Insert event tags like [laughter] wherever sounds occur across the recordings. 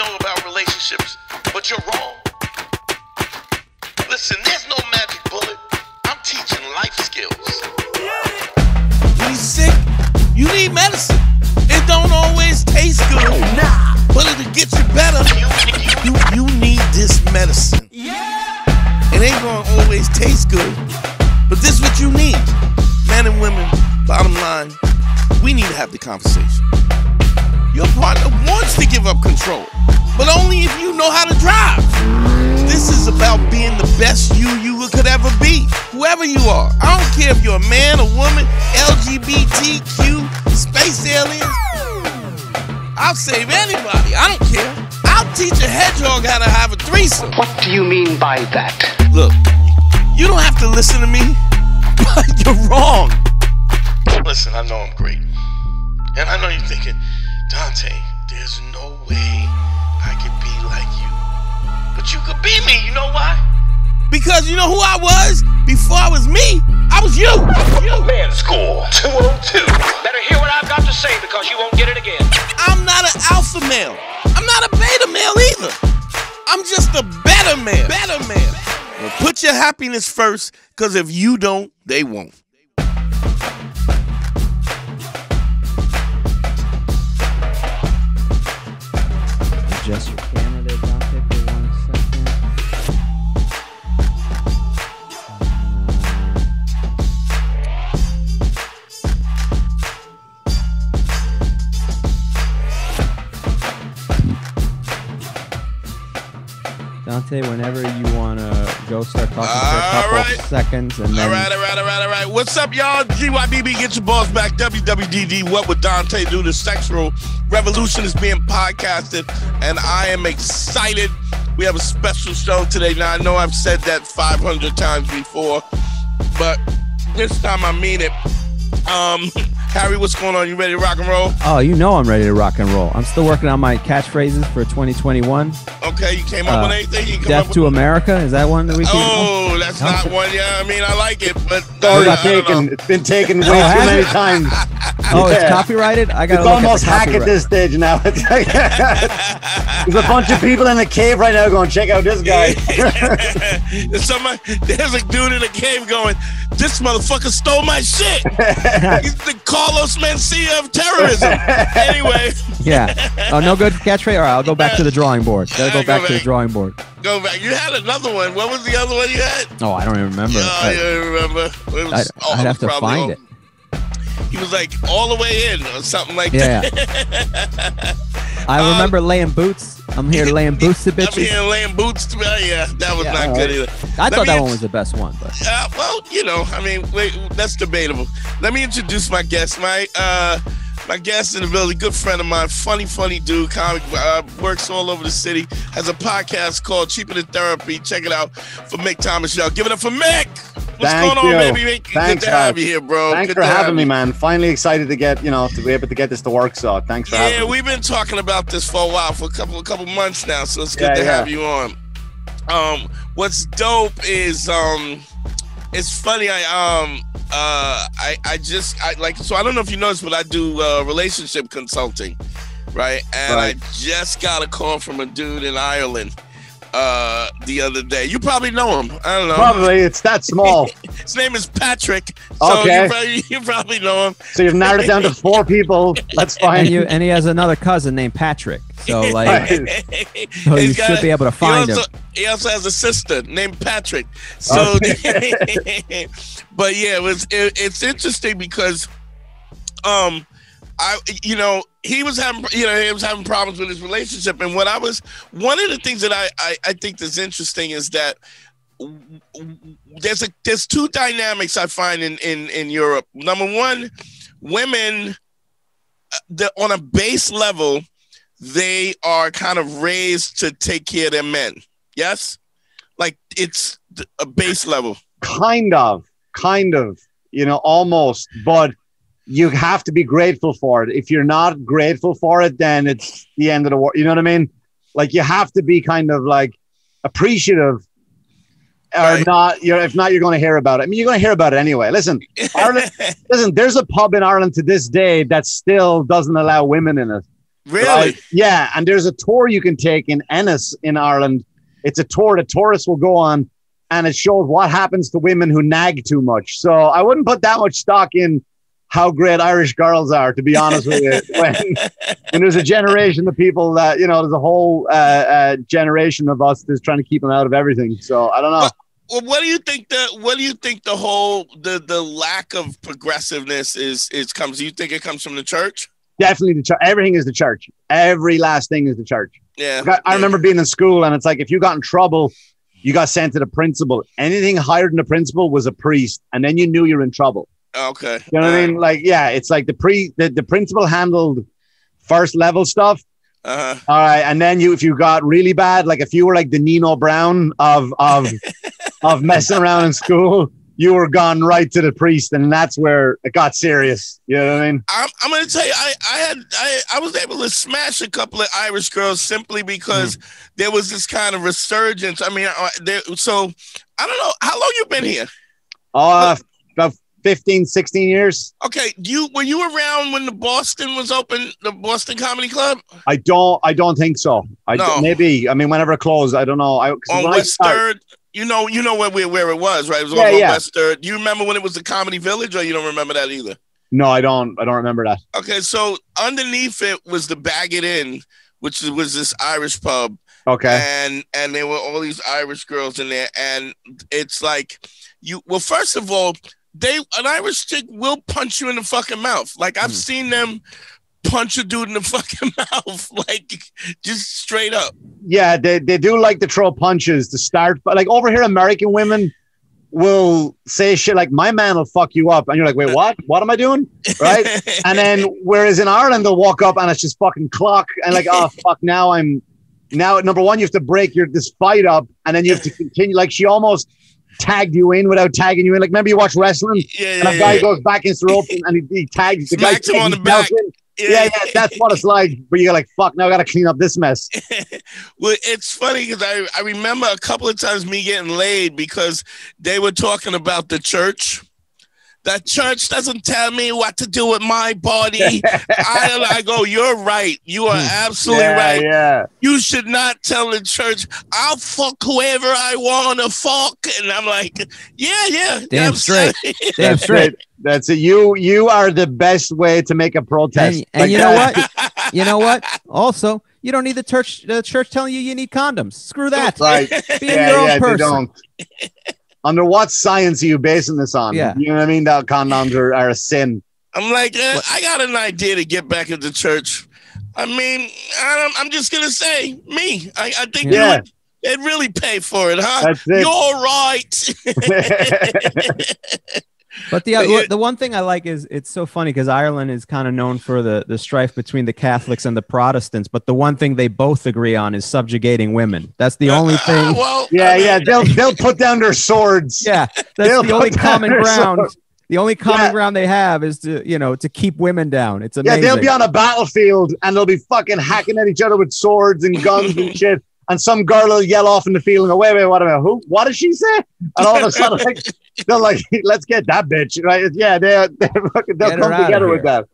know about relationships, but you're wrong. Listen, there's no magic bullet. I'm teaching life skills. When you sick, you need medicine. It don't always taste good. Nah. But it'll get you better. You, you need this medicine. Yeah. It ain't gonna always taste good. But this is what you need. Men and women, bottom line, we need to have the conversation. Your partner wants to give up control, but only if you know how to drive. This is about being the best you you could ever be, whoever you are. I don't care if you're a man, a woman, LGBTQ, space aliens. I'll save anybody. I don't care. I'll teach a hedgehog how to have a threesome. What do you mean by that? Look, you don't have to listen to me, [laughs] but you're wrong. Listen, I know I'm great. And I know you're thinking, Dante, there's no way I could be like you. But you could be me, you know why? Because you know who I was before I was me? I was you. you. Man School 202. Better hear what I've got to say because you won't get it again. I'm not an alpha male. I'm not a beta male either. I'm just a better man. Better man. Well, put your happiness first, because if you don't, they won't. Jazz Dante, whenever you want to go start talking for a couple right. seconds and then All right, all right, all right, all right. What's up, y'all? GYBB, get your balls back. WWDD, what would Dante do? The sexual revolution is being podcasted, and I am excited. We have a special show today. Now, I know I've said that 500 times before, but this time I mean it. Um, [laughs] Harry, what's going on? You ready to rock and roll? Oh, you know I'm ready to rock and roll. I'm still working on my catchphrases for 2021. Okay, you came up Uh, with anything? You Death to America, is that one that we can? Oh, that's not one. Yeah, I mean, I like it, but It's already I don't know. taken. It's been taken [laughs] oh, way Oh, too many it? times. [laughs] Oh, it's copyrighted. I got It's almost hack at this stage now. [laughs] It's like- There's a bunch of people in the cave right now going, check out this guy. There's somebody, there's a dude in the cave going, this motherfucker stole my shit. He's the Carlos Mencia of terrorism. anyway, Yeah. Oh, no good catchphrase. All right, I'll go back to the drawing board. Gotta Yeah, go back go to the drawing board. Go back. You had another one. What was the other one you had? Oh, I don't even remember. Oh, I, I don't even remember. It I, was, oh, I'd have to find all- it. He was like all the way in or something like Yeah, that. I [laughs] remember laying boots. I'm here [laughs] laying boots to Um, I'm bitches. here laying boots. To, uh, yeah, that was Yeah, not all good either. I Let thought that int- one was the best one, but Uh, well, you know, I mean, wait, that's debatable. Let me introduce my guest, my uh, my guest in the building, good friend of mine, funny, funny dude, comic, uh, works all over the city, has a podcast called Cheaper Than Therapy. Check it out for Mick Thomas Show. Give it up for Mick. What's Thank going on, baby? Mick? Thanks, good to have you here, bro. Thanks Good for having me, man. Finally excited to get, you know, to be able to get this to work. So thanks for Yeah, having me. we've been talking about this for a while, for a couple a couple months now. So it's good Yeah, to yeah. have you on. Um, what's dope is um, it's funny. I um uh I I just I like so I don't know if you noticed, but I do uh, relationship consulting, right? And Right. I just got a call from a dude in Ireland uh the other day. You probably know him. I don't know. Probably it's that small. [laughs] His name is Patrick. So Okay. you probably [laughs] you probably know him. So you've narrowed it down to four people. That's fine. and you and he has another cousin named Patrick. So [laughs] like, so you He's got- should be able to he find him. also, He also has a sister named Patrick. So, but yeah, it was it, it's interesting because, um, I you know he was having you know he was having problems with his relationship, and what I was one of the things that I I, I think that's interesting is that there's a there's two dynamics I find in in in Europe. Number one, women uh, the, on a base level they are kind of raised to take care of their men. Yes, like it's a base level. kind of, kind of, you know, almost, but you have to be grateful for it. If you're not grateful for it, then it's the end of the world. You know what I mean? Like you have to be kind of like appreciative or Right. not. You're, if not, you're going to hear about it. I mean, you're going to hear about it anyway. Listen, Ireland, [laughs] listen, there's a pub in Ireland to this day that still doesn't allow women in it. Really? Right? Yeah, and there's a tour you can take in Ennis in Ireland. It's a tour that tourists will go on, and it shows what happens to women who nag too much. So I wouldn't put that much stock in how great Irish girls are, to be honest with you. [laughs] When, when there's a generation of people that you know, there's a whole uh, uh, generation of us that's trying to keep them out of everything. So I don't know. Well, what do you think the what do you think the whole the the lack of progressiveness is is comes? Do you think it comes from the church? Definitely the church. Everything is the church. Every last thing is the church. Yeah. I, I remember being in school, and it's like if you got in trouble, you got sent to the principal. Anything higher than the principal was a priest, and then you knew you're in trouble. Okay. You know what I mean? Like, yeah, it's like the pre the, the principal handled first level stuff. Uh huh. All right, and then you if you got really bad, like if you were like the Nino Brown of of [laughs] of messing around in school, you were gone right to the priest, and that's where it got serious. You know what I mean? I'm, I'm gonna tell you, I, I had I, I was able to smash a couple of Irish girls simply because there was this kind of resurgence. I mean, uh, there, so I don't know how long you've been here. Uh, 15, 16 years. Okay, you were you around when the Boston was open, the Boston Comedy Club I don't. I don't think so. I No. maybe. I mean, whenever it closed, I don't know. I on West Third. You know, you know where where it was, right? It was Yeah, on yeah. West Third. Do you remember when it was the Comedy Village, or you don't remember that either? No, I don't. I don't remember that. Okay, so underneath it was the Bag It In, which was this Irish pub. Okay. and and there were all these Irish girls in there, and it's like you. Well, first of all, they an Irish chick will punch you in the fucking mouth. Like I've hmm. seen them punch a dude in the [laughs] fucking mouth, [laughs] like just straight up. Yeah, they, they do like to throw punches to start, but like over here, American women will say shit like, "My man will fuck you up," and you're like, "Wait, what? What am I doing?" Right? [laughs] and then whereas in Ireland, they'll walk up and it's just fucking clock, and like, "Oh fuck, now I'm now number one, you have to break your this fight up, and then you have to continue." Like she almost tagged you in without tagging you in. Like remember you watch wrestling, yeah, and a guy yeah. goes back into the rope and he, he tags the guy Smacks him on the back. in. Yeah, yeah, that's what it's like. But you're like, fuck, now I gotta clean up this mess. [laughs] Well, it's funny because I, I remember a couple of times me getting laid because they were talking about the church. The church doesn't tell me what to do with my body. I, I go, oh, you're right. You are hmm. absolutely yeah, right. yeah. You should not tell the church, I'll fuck whoever I want to fuck. And I'm like, yeah, yeah. Damn I'm straight. sorry. Damn [laughs] That's straight. it. That's it. You you are the best way to make a protest. And, and Like you know that. what? You know what? Also, you don't need the church the church telling you you need condoms. Screw that. Right. Be yeah, your own yeah, they person. Don't. Under what science are you basing this on? Yeah. You know what I mean? That condoms are, are a sin. I'm like, eh, I got an idea to get back into church. I mean, I'm, I'm just going to say, me. I, I think Yeah. you would they'd really pay for it, huh? That's it. You're right. [laughs] [laughs] [laughs] But the But uh, the one thing I like is it's so funny because Ireland is kind of known for the the strife between the Catholics and the Protestants. But the one thing they both agree on is subjugating women. That's the only [laughs] thing. well, yeah, I mean, yeah. They'll they'll put down their swords. Yeah, [laughs] that's They'll the only common ground. sword. The only common Yeah. ground they have is to you know to keep women down. It's amazing. Yeah, they'll be on a battlefield and they'll be fucking hacking at each other with swords and guns and [laughs] shit. And some girl will yell off in the field and go, wait, wait, what about who? What did she say? And all of a [laughs] sudden, like, they're like, let's get that bitch. Right? Yeah, [laughs] they're, they're fucking, they'll Get come together with that.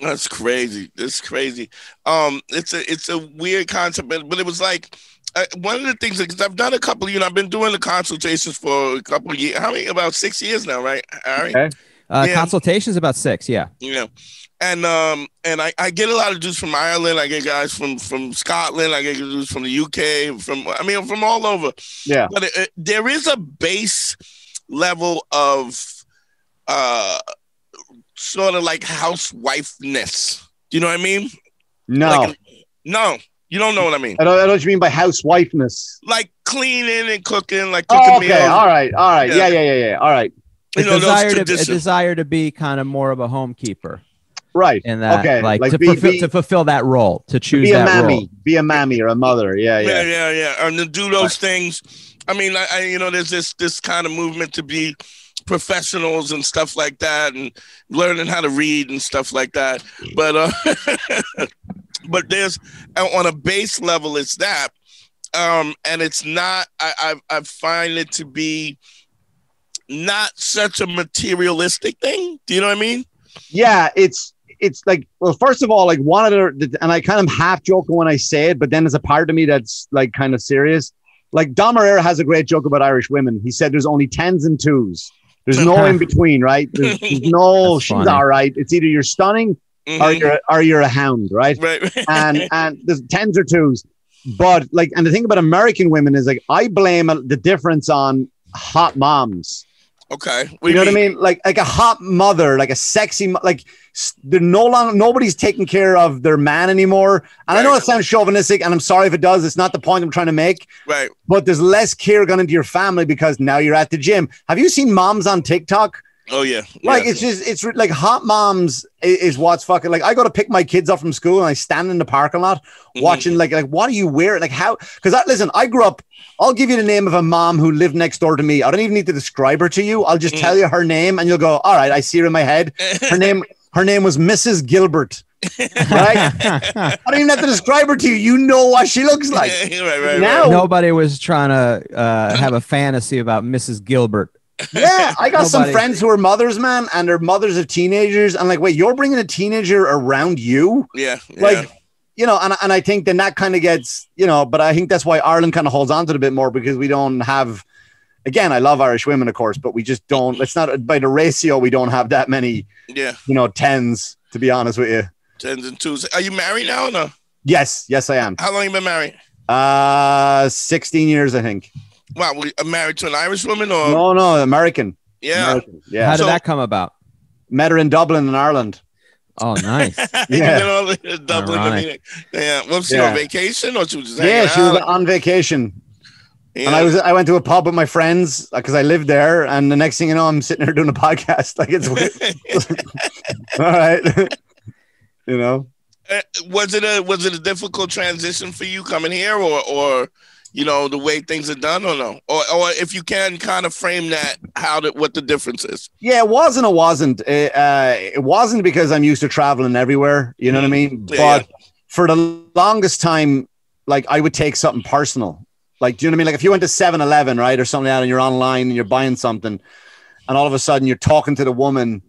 That's crazy. That's crazy. Um, it's a it's a weird concept, but, but it was like uh, one of the things because I've done a couple. You know, I've been doing the consultations for a couple of years. How many? About six years now, right, Harry? Okay. Uh, yeah. Consultations about six. Yeah. You know, and um, and I, I get a lot of dudes from Ireland. I get guys from from Scotland. I get dudes from the UK. From I mean, from all over. Yeah. But it, it- there is a base level of uh, sort of like housewifeness. Do you know what I mean? No. Like, no, you don't know what I mean. I don't, I don't know what you mean by housewifeness. Like cleaning and cooking, like cooking Oh, okay. meals. All right. All right. Yeah. Yeah, yeah, yeah, yeah. All right. A [laughs] You know, desire to a desire to be kind of more of a homekeeper Right. in that Okay, like, like to, be- fulfill, be- to fulfill that role to choose to Be a that mammy. role. Be a mammy or a mother. Yeah, yeah, yeah. yeah, yeah, and to do those things. I mean, I, I, you know, there's this this kind of movement to be professionals and stuff like that, and learning how to read and stuff like that. But uh, [laughs] but there's on a base level, it's that, um, and it's not. I, I I find it to be not such a materialistic thing. Do you know what I mean? Yeah, it's it's like well, first of all, like one of the and I kind of half joking when I say it, but then there's a part of me that's like kind of serious. Like Dom Irrera has a great joke about Irish women. He said there's only tens and twos. There's no [laughs] in between, right? There's, there's [laughs] no she's funny. all right. It's either you're stunning or Mhm. you're or you're a hound, right? right. [laughs] and and there's tens or twos. But like, and the thing about American women is like, I blame the difference on hot moms. Okay. What You know what I mean? Like, like a hot mother, like a sexy, like they're no longer nobody's taking care of their man anymore. And I know it sounds chauvinistic, and I'm sorry if it does. It's not the point I'm trying to make. Right. But there's less care gone into your family because now you're at the gym. Have you seen moms on TikTok? Oh yeah. Like yeah. it's just it's like hot moms is, what's fucking like. I go to pick my kids up from school and I stand in the parking lot Mhm. watching like like what are you wearing? Like how? Because I listen, I grew up. I'll give you the name of a mom who lived next door to me. I don't even need to describe her to you. I'll just Mhm. tell you her name and you'll go, all right. I see her in my head. Her name her name was Mrs. Gilbert. Right? I don't even have to describe her to you. You know what she looks like. [laughs] right, right, right. Now- Nobody was trying to uh, have a fantasy about Mrs. Gilbert. Yeah, I got some friends who are mothers, man, and they're mothers of teenagers. And like, wait, you're bringing a teenager around you? Yeah. yeah. like you know and, and i think then that kind of gets you know but i think that's why ireland kind of holds on to it a bit more because we don't have again i love irish women of course but we just don't it's not by the ratio we don't have that many yeah. you know tens to be honest with you Tens and twos. Are you married now or no? yes yes i am How long you been married? uh 16 years i think Wow, were you married to an Irish woman or no no american yeah? American. yeah How did So- that come about? met her in dublin in ireland Oh, nice. [laughs] Yeah. been all [laughs] Dublin. Ironic. yeah. Was she Yeah. on vacation or she was just yeah hanging she was on vacation Yeah. and i was i went to a pub with my friends because i lived there and the next thing you know i'm sitting there doing a [laughs] podcast like it's weird. all right you know Uh, was it a was it a difficult transition for you coming here or or you know the way things are done or no or or if you can kind of frame that how to, what the difference is Yeah, it was not it wasn't. It, uh, it wasn't because I'm used to traveling everywhere. You know what I mean? Mm-hmm. Yeah, but for the longest time, like I would take something personal. Like, do you know what I mean? Like if you went to 7 Eleven, right, or something like that, and you're online and you're buying something, and all of a sudden you're talking to the woman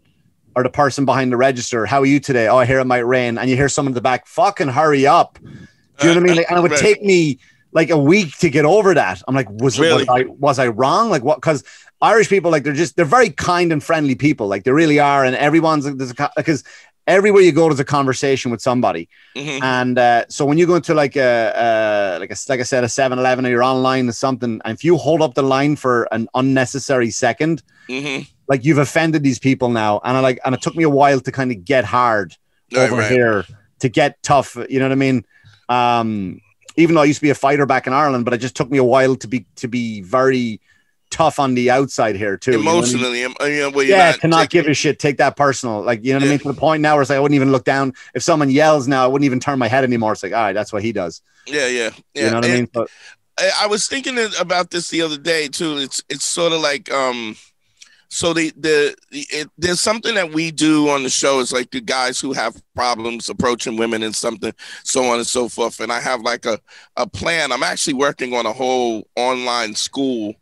or the person behind the register, how are you today? Oh, I hear it might rain. And you hear someone in the back, fucking hurry up. Do you know what I mean? Like, and it would take me like a week to get over that. I'm like, was, Really? was I was I wrong? Like what? Because Irish people, like they're just they're very kind and friendly people. Like they really are, and everyone's there's because everywhere you go, there's a conversation with somebody. Mhm. And uh, so when you go into like a, uh, like a, like I said, a 7-Eleven or you're online or something, and if you hold up the line for an unnecessary second, Mhm. like you've offended these people now. And I like, and it took me a while to kind of get hard Right, over right. here to get tough. You know what I mean? Um, even though I used to be a fighter back in Ireland, but it just took me a while to be to be very tough on the outside here too. you know I mean? emotionally know, where you're yeah, not to not give a shit, take that personal. Like, you know what I mean? To the point now where it's like, I wouldn't even look down. If someone yells now, I wouldn't even turn my head anymore. It's like, all right, that's what he does. yeah yeah yeah You know what I mean? But I, I was thinking about this the other day too. It's it's sort of like um, so the the, it, there's something that we do on the show. It's like the guys who have problems approaching women and something, so on and so forth. And I have like a a plan. I'm actually working on a whole online school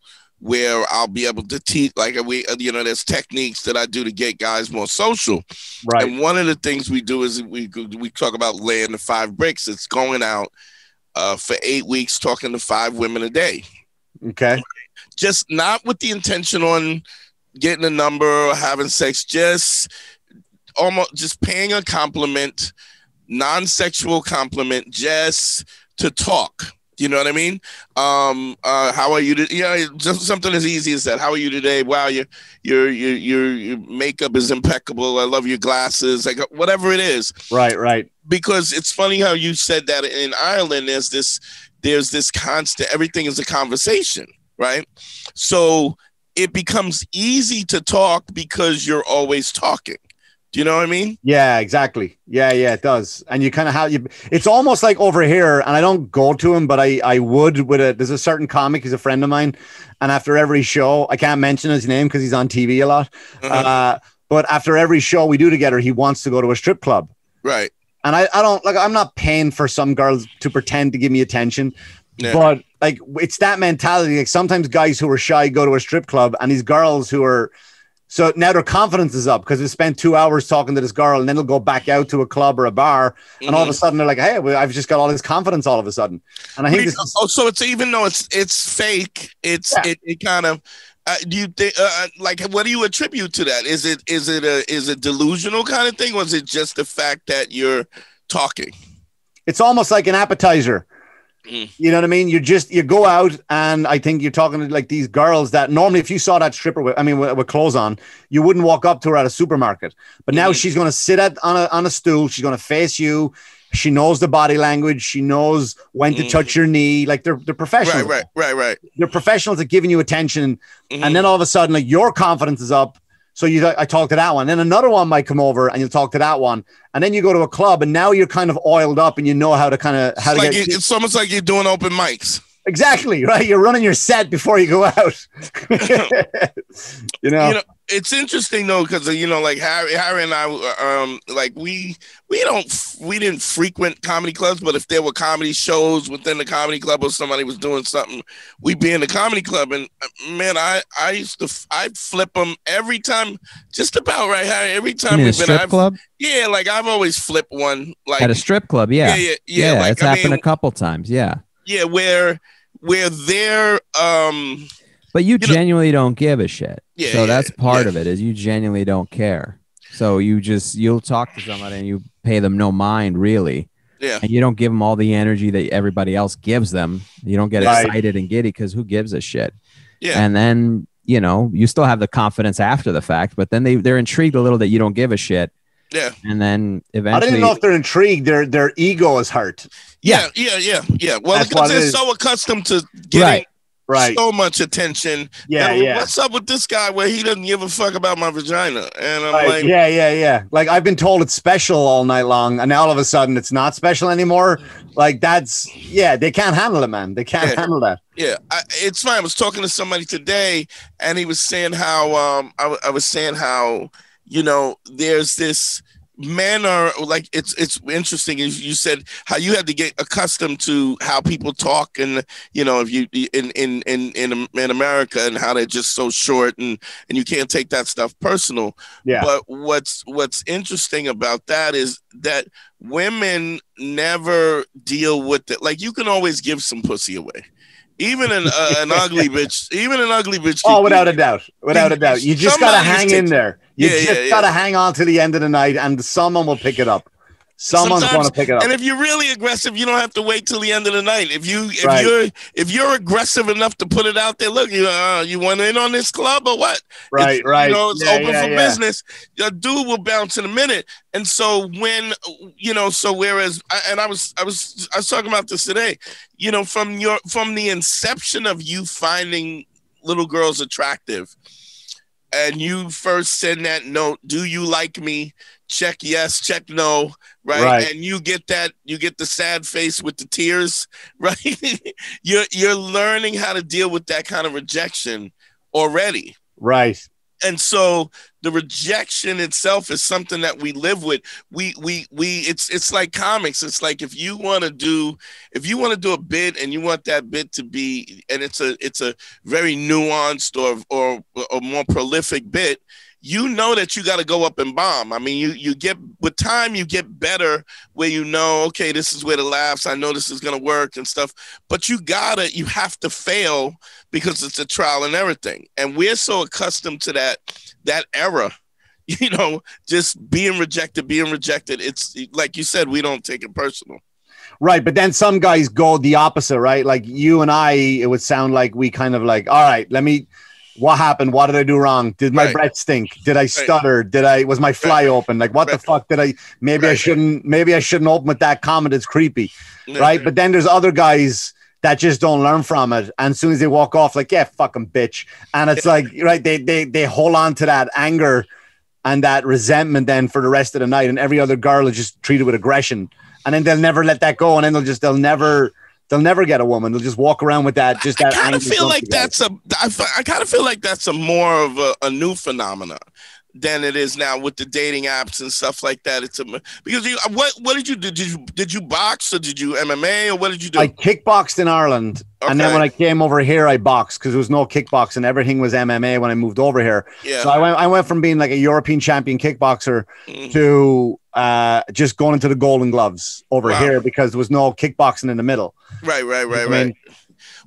where I'll be able to teach. Like we, you know, there's techniques that I do to get guys more social. right. And one of the things we do is we we talk about laying the five bricks. It's going out uh, for eight weeks, talking to five women a day. Okay. Just not with the intention on getting a number or having sex. Just almost just paying a compliment, non-sexual compliment, just to talk. You know what I mean? Um, uh, how are you? To, you know, just something as easy as that. How are you today? Wow, your your your your your makeup is impeccable. I love your glasses. Like whatever it is, Right. Right. because it's funny how you said that in Ireland. There's this there's this constant. Everything is a conversation, right? So it becomes easy to talk because you're always talking. Do you know what I mean? Yeah, exactly. Yeah, yeah, it does. And you kind of have you. It's almost like over here, and I don't go to him, but I I would with a. There's a certain comic. He's a friend of mine, and after every show, I can't mention his name because he's on TV a lot. Uh-huh. Uh, but after every show we do together, he wants to go to a strip club. right. And I, I don't like I'm not paying for some girls to pretend to give me attention. Yeah. But like it's that mentality. Like sometimes guys who are shy go to a strip club and these girls who are So now their confidence is up because they spent two hours talking to this girl, and then they'll go back out to a club or a bar, and all of a sudden they're like, "Hey, I've just got all this confidence all of a sudden." And I think this is, oh, so it's even though it's it's fake, it's Yeah. it, it kind of. Uh, do you think uh, like what do you attribute to that? Is it is it a is it delusional kind of thing, or is it just the fact that you're talking? it's almost like an appetizer. Mm. You know what I mean? You just you go out, and I think you're talking to like these girls that normally, if you saw that stripper, with, I mean, with, with clothes on, you wouldn't walk up to her at a supermarket. But now Mhm. she's going to sit at on a on a stool. She's going to face you. She knows the body language. She knows when to Mhm. touch your knee. Like they're they're professionals. Right, right, right, right. They're professionals at giving you attention. Mhm. And then all of a sudden, like your confidence is up. So you, I talk to that one. Then another one might come over, and you'll talk to that one. And then you go to a club, and now you're kind of oiled up, and you know how to kind of how it's, to like get you- it's almost like you're doing open mics. Exactly right. You're running your set before you go out. [laughs] you know, you know it's interesting though because you know like harry harry and i um like we we don't we didn't frequent comedy clubs but if there were comedy shows within the comedy club or somebody was doing something we'd be in the comedy club and uh, man i i used to i'd flip them every time just about right harry every You time mean we've been strip I've, club? yeah like i've always flipped one like At a strip club, yeah. yeah yeah yeah, like it's i happened mean a couple times, yeah. Yeah where where they're um But you, know- genuinely don't give a shit. Yeah, so yeah, that's part yeah. of it is you genuinely don't care. So you just you'll talk to somebody and you pay them no mind really. yeah And you don't give them all the energy that everybody else gives them. You don't get Right. excited and giddy because who gives a shit? yeah And then, you know, you still have the confidence after the fact, but then they, they're intrigued a little that you don't give a shit. Yeah And then eventually, I eventually don't even know if they're intrigued. Their their ego is hurt. yeah yeah yeah yeah well That's because they're is. so accustomed to getting Right. Right. so much attention. Yeah. And Yeah. What's up with this guy where he doesn't give a fuck about my vagina? And I'm Right, like, yeah, yeah, yeah. Like I've been told it's special all night long, and now all of a sudden it's not special anymore. Like that's yeah, they can't handle it, man. They can't Yeah. handle that. yeah, I, it's fine. I was talking to somebody today, and he was saying how um, I, I was saying how you know there's this men are like it's it's interesting as you said how you had to get accustomed to how people talk and you know if you in in in in, in America and how they're just so short and and you can't take that stuff personal Yeah. But what's what's interesting about that is that women never deal with it. Like you can always give some pussy away, even an uh, an [laughs] ugly bitch. Even an ugly bitch. Oh, without a doubt, without a doubt. You just gotta hang in there. You Yeah, just yeah, yeah. gotta hang on to the end of the night, and someone will pick it up. Someone's going to pick it up. And if you're really aggressive, you don't have to wait till the end of the night. If you if Right. you're if you're aggressive enough to put it out there, look, you uh, you want in on this club or what? right, It's, right. You know, it's Yeah, open yeah, for yeah. business. Your dude will bounce in a minute. And so when you know, so whereas I- and I was I was I was talking about this today, you know, from your from the inception of you finding little girls attractive and you first send that note, do you like me? Check yes, check no, right? Right. And you get that, you get the sad face with the tears, [laughs] right? you're you're learning how to deal with that kind of rejection already. Right. And so the rejection itself is something that we live with. We we we it's it's like comics. It's like if you want to do if you want to do a bit and you want that bit to be and it's a it's a very nuanced or or a more prolific bit, you know that you got to go up and bomb. I mean, you you get with time you get better where you know, okay, this is where the laughs, I know this is going to work and stuff, but you got to you have to fail because it's a trial and everything. And we're so accustomed to that that era, [laughs] you know, just being rejected, being rejected. It's like you said, we don't take it personal. Right. But then some guys go the opposite, right? Like you and I, it would sound like we kind of like, all right, let me. What happened? What did I do wrong? Did my Right. breath stink? Did I stutter? Did I was my fly open? Like what the fuck did I? Maybe I shouldn't. Maybe I shouldn't open with that comment. It's creepy. right? But then there's other guys that just don't learn from it, and as soon as they walk off, like yeah, fucking bitch, and it's like right, they they they hold on to that anger and that resentment then for the rest of the night, and every other girl is just treated with aggression, and then they'll never let that go, and then they'll just they'll never they'll never get a woman. They'll just walk around with that just I that. kind of feel like that's a. I, I kind of feel like that's a more of a, a new phenomenon than it is now with the dating apps and stuff like that. It's a because you what what did you do? Did you did you box or did you MMA or what did you do? I kickboxed in Ireland, and then when I came over here, I boxed because there was no kickboxing. Everything was MMA when I moved over here. yeah. So I went, I went from being like a European champion kickboxer Mhm. to uh, just going into the Golden Gloves over Wow. here because there was no kickboxing in the middle. Right, right, right, I right.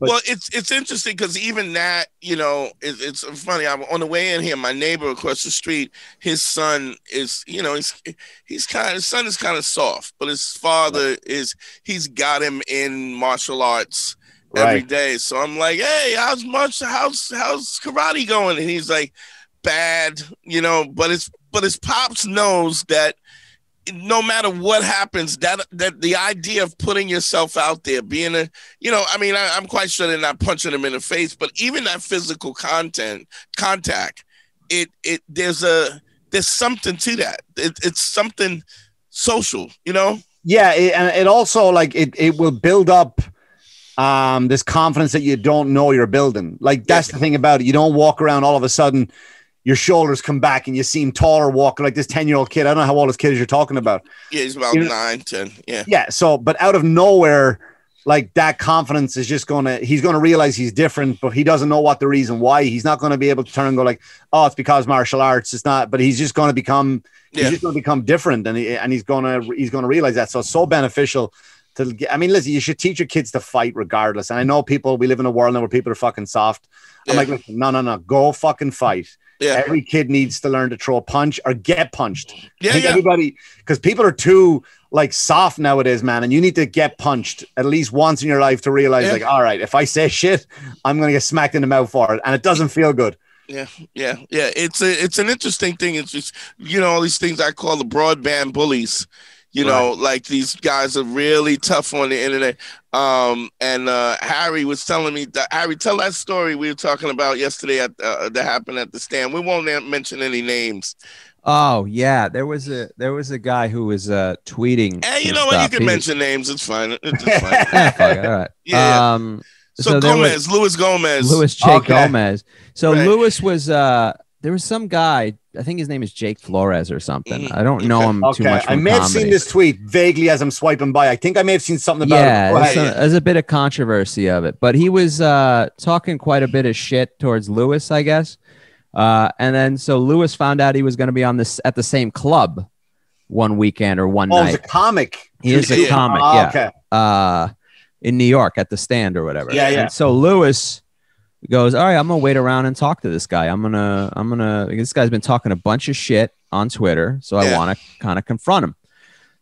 but- well, it's it's interesting because even that, you know, it, it's funny. I'm on the way in here. My neighbor across the street, his son is, you know, he's he's kind. His son is kind of soft, but his father is. He's got him in martial arts every Right. day. So I'm like, hey, how's martial? How's how's karate going? And he's like, bad, you know. But his but his pops knows that no matter what happens, that that the idea of putting yourself out there, being a, you know, I mean, I, I'm quite sure they're not punching them in the face, but even that physical content contact, it it there's a there's something to that. It, it's something social, you know. Yeah, it, and it also like it it will build up um this confidence that you don't know you're building. Like that's the thing about it. You don't walk around all of a sudden your shoulders come back and you seem taller walking like this 10 year old kid. I don't know how old this kid is you're talking about. Yeah, he's about You know- nine, ten. Yeah, Yeah. So, but out of nowhere, like that confidence is just gonna he's gonna realize he's different, but he doesn't know what the reason why. He's not gonna be able to turn and go like, oh, it's because martial arts. It's not, but he's just gonna become Yeah. he's just gonna become different and he, and he's gonna he's gonna realize that. So it's so beneficial to I mean, listen, you should teach your kids to fight regardless. And I know people we live in a world now where people are fucking soft. I'm Yeah. like, no, no, no, go fucking fight. Yeah, Every kid needs to learn to throw a punch or get punched. Yeah, yeah. everybody because people are too like soft nowadays, man, and you need to get punched at least once in your life to realize, Yeah. like, all right, if I say shit, I'm gonna get smacked in the mouth for it, and it doesn't feel good. Yeah, yeah, yeah. It's a it's an interesting thing. It's just you know all these things I call the broadband bullies. You know, like these guys are really tough on the internet. Um, and uh, Harry was telling me that Harry, tell that story we were talking about yesterday at uh, that happened at the stand. We won't mention any names. Oh yeah, there was a there was a guy who was uh tweeting. Hey, you know what? You can He- mention names. It's fine. It's [laughs] fine. It, all right. [laughs] Yeah. Um, so, so was- Gomez, Luis Gomez. Luis Jake Okay. Gomez. So Right. Luis was uh there was some guy, I think his name is Jake Flores or something. I don't know Okay. him too Okay, much. I may have comedy. seen this tweet vaguely as I'm swiping by. I think I may have seen something about yeah, there's, a, there's a bit of controversy of it, but he was uh, talking quite a bit of shit towards Luis, I guess. Uh, and then so Luis found out he was going to be on this at the same club one weekend or one Oh, night. it's a comic. He is a comic, Ah, yeah. Okay. uh, in New York at the stand or whatever. Yeah, yeah. And so Luis goes, "All right, I'm gonna wait around and talk to this guy. I'm gonna, I'm gonna. This guy's been talking a bunch of shit on Twitter, so I want to kind of confront him."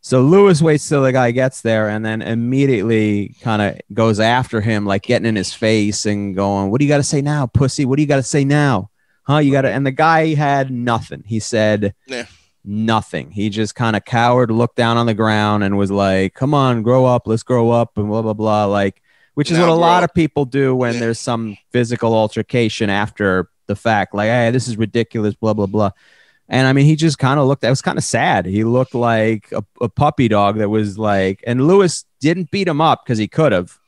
So Luis waits till the guy gets there, and then immediately kind of goes after him, like getting in his face and going, "What do you got to say now, pussy? What do you got to say now, huh? You got to." And the guy had nothing. He said Yeah. nothing. He just kind of cowered, looked down on the ground, and was like, "Come on, grow up. Let's grow up," and blah blah blah. Like, which is Now what a lot up. of people do when Yeah. there's some physical altercation after the fact. Like, hey, this is ridiculous. Blah blah blah. And I mean, he just kind of looked. That was kind of sad. He looked like a, a puppy dog that was like. And Luis didn't beat him up because he could have.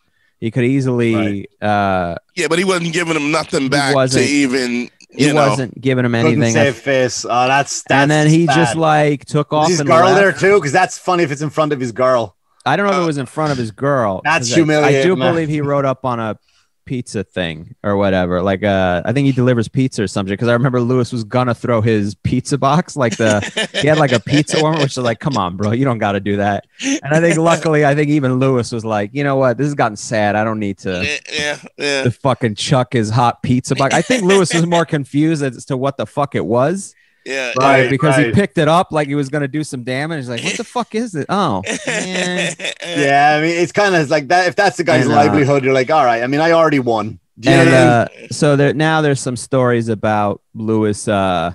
He could easily. uh Yeah, but he wasn't giving him nothing back to even. He know, wasn't giving him Couldn't anything. Save face. Oh, that's, that's and then he bad. just like took off. Is his and girl left. there too? Because that's funny if it's in front of his girl. I don't know if Uh, it was in front of his girl. [laughs] That's 'cause I- I, do man. believe he wrote up on a pizza thing or whatever. Like, uh, I think he delivers pizza or something. Because I remember Luis was gonna throw his pizza box, like the he had like a pizza warmer, which is like, come on, bro, you don't got to do that. And I think luckily, I think even Luis was like, you know what, this has gotten sad. I don't need to. yeah, yeah, yeah. To fucking chuck his hot pizza box. I think Luis was more confused as to what the fuck it was. Yeah. Right. because he picked it up like he was gonna do some damage. He's like, what the fuck is it? Oh, [laughs] man. Yeah, I mean, it's kind of like that. If that's the guy's And, uh, livelihood, you're like, all right. I mean, I already won. Do you know and what I mean? uh, so there now there's some stories about Luis uh,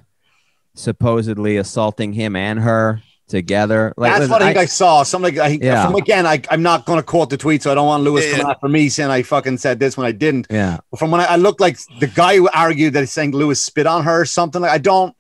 supposedly assaulting him and her together. Like, That's listen, what I think I, I- saw. Something like I, Yeah. from again. I, I'm not going to quote the tweet, so I don't want Luis Yeah, coming yeah. after me saying I fucking said this when I didn't. yeah, But from when I, I looked like the guy who argued that he's saying Luis spit on her or something. Like I don't.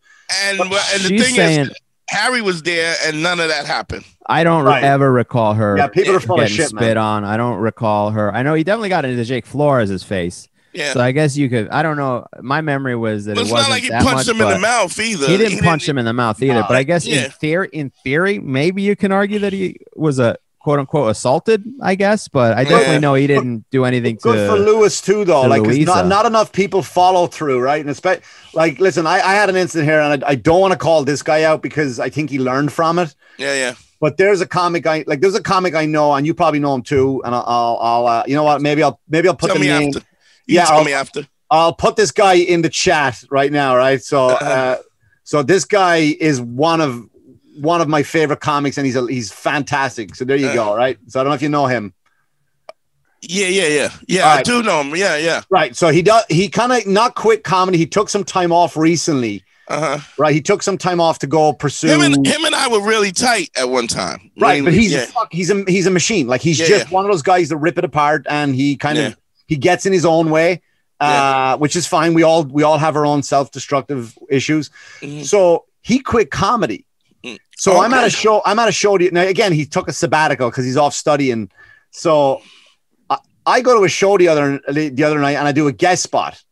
And, and the thing saying is, Harry was there, and none of that happened. I don't Right. ever recall her. Yeah, people are full getting shit, spit man. on. I don't recall her. I know he definitely got into Jake Flores' face. Yeah. So I guess you could. I don't know. My memory was that But it wasn't not like he that punched much, him in the mouth either. He didn't punch him in the mouth either. No, but I guess yeah. in theory, in theory, maybe you can argue that he was a quote unquote assaulted. I guess, but I definitely Yeah. know he didn't do anything Good for. Luis too, though. to Like, 'cause not not enough people follow through, right? And especially, like, listen, I, I had an incident here, and I, I don't want to call this guy out because I think he learned from it. Yeah, yeah. But there's a comic I like. There's a comic I know, and you probably know him too. And I'll, I'll, I'll uh, you know what? Maybe I'll, maybe I'll put Tell the me name. after. You Yeah, tell I'll- me after. I'll put this guy in the chat right now, right? So, [laughs] uh, so this guy is one of one of my favorite comics, and he's a, he's fantastic. So there you Uh. go, right? So I don't know if you know him, Yeah, yeah, yeah. Yeah, All I right. do know him. Yeah, yeah. right? So he does he kind of not quit comedy. He took some time off recently, Uh-huh. right? He took some time off to go pursue. Him and him and I were really tight at one time. right, Really, but he's yeah. a fuck, he's a he's a machine. Like he's Yeah, just yeah. one of those guys that rip it apart, and he kind of he gets in his own way, uh, which is fine. We all we all have our own self destructive issues. Mhm. So he quit comedy. So I'm at a show. I'm at a show. Now again, he took a sabbatical because he's off studying. So I, I go to a show the other the other night and I do a guest spot.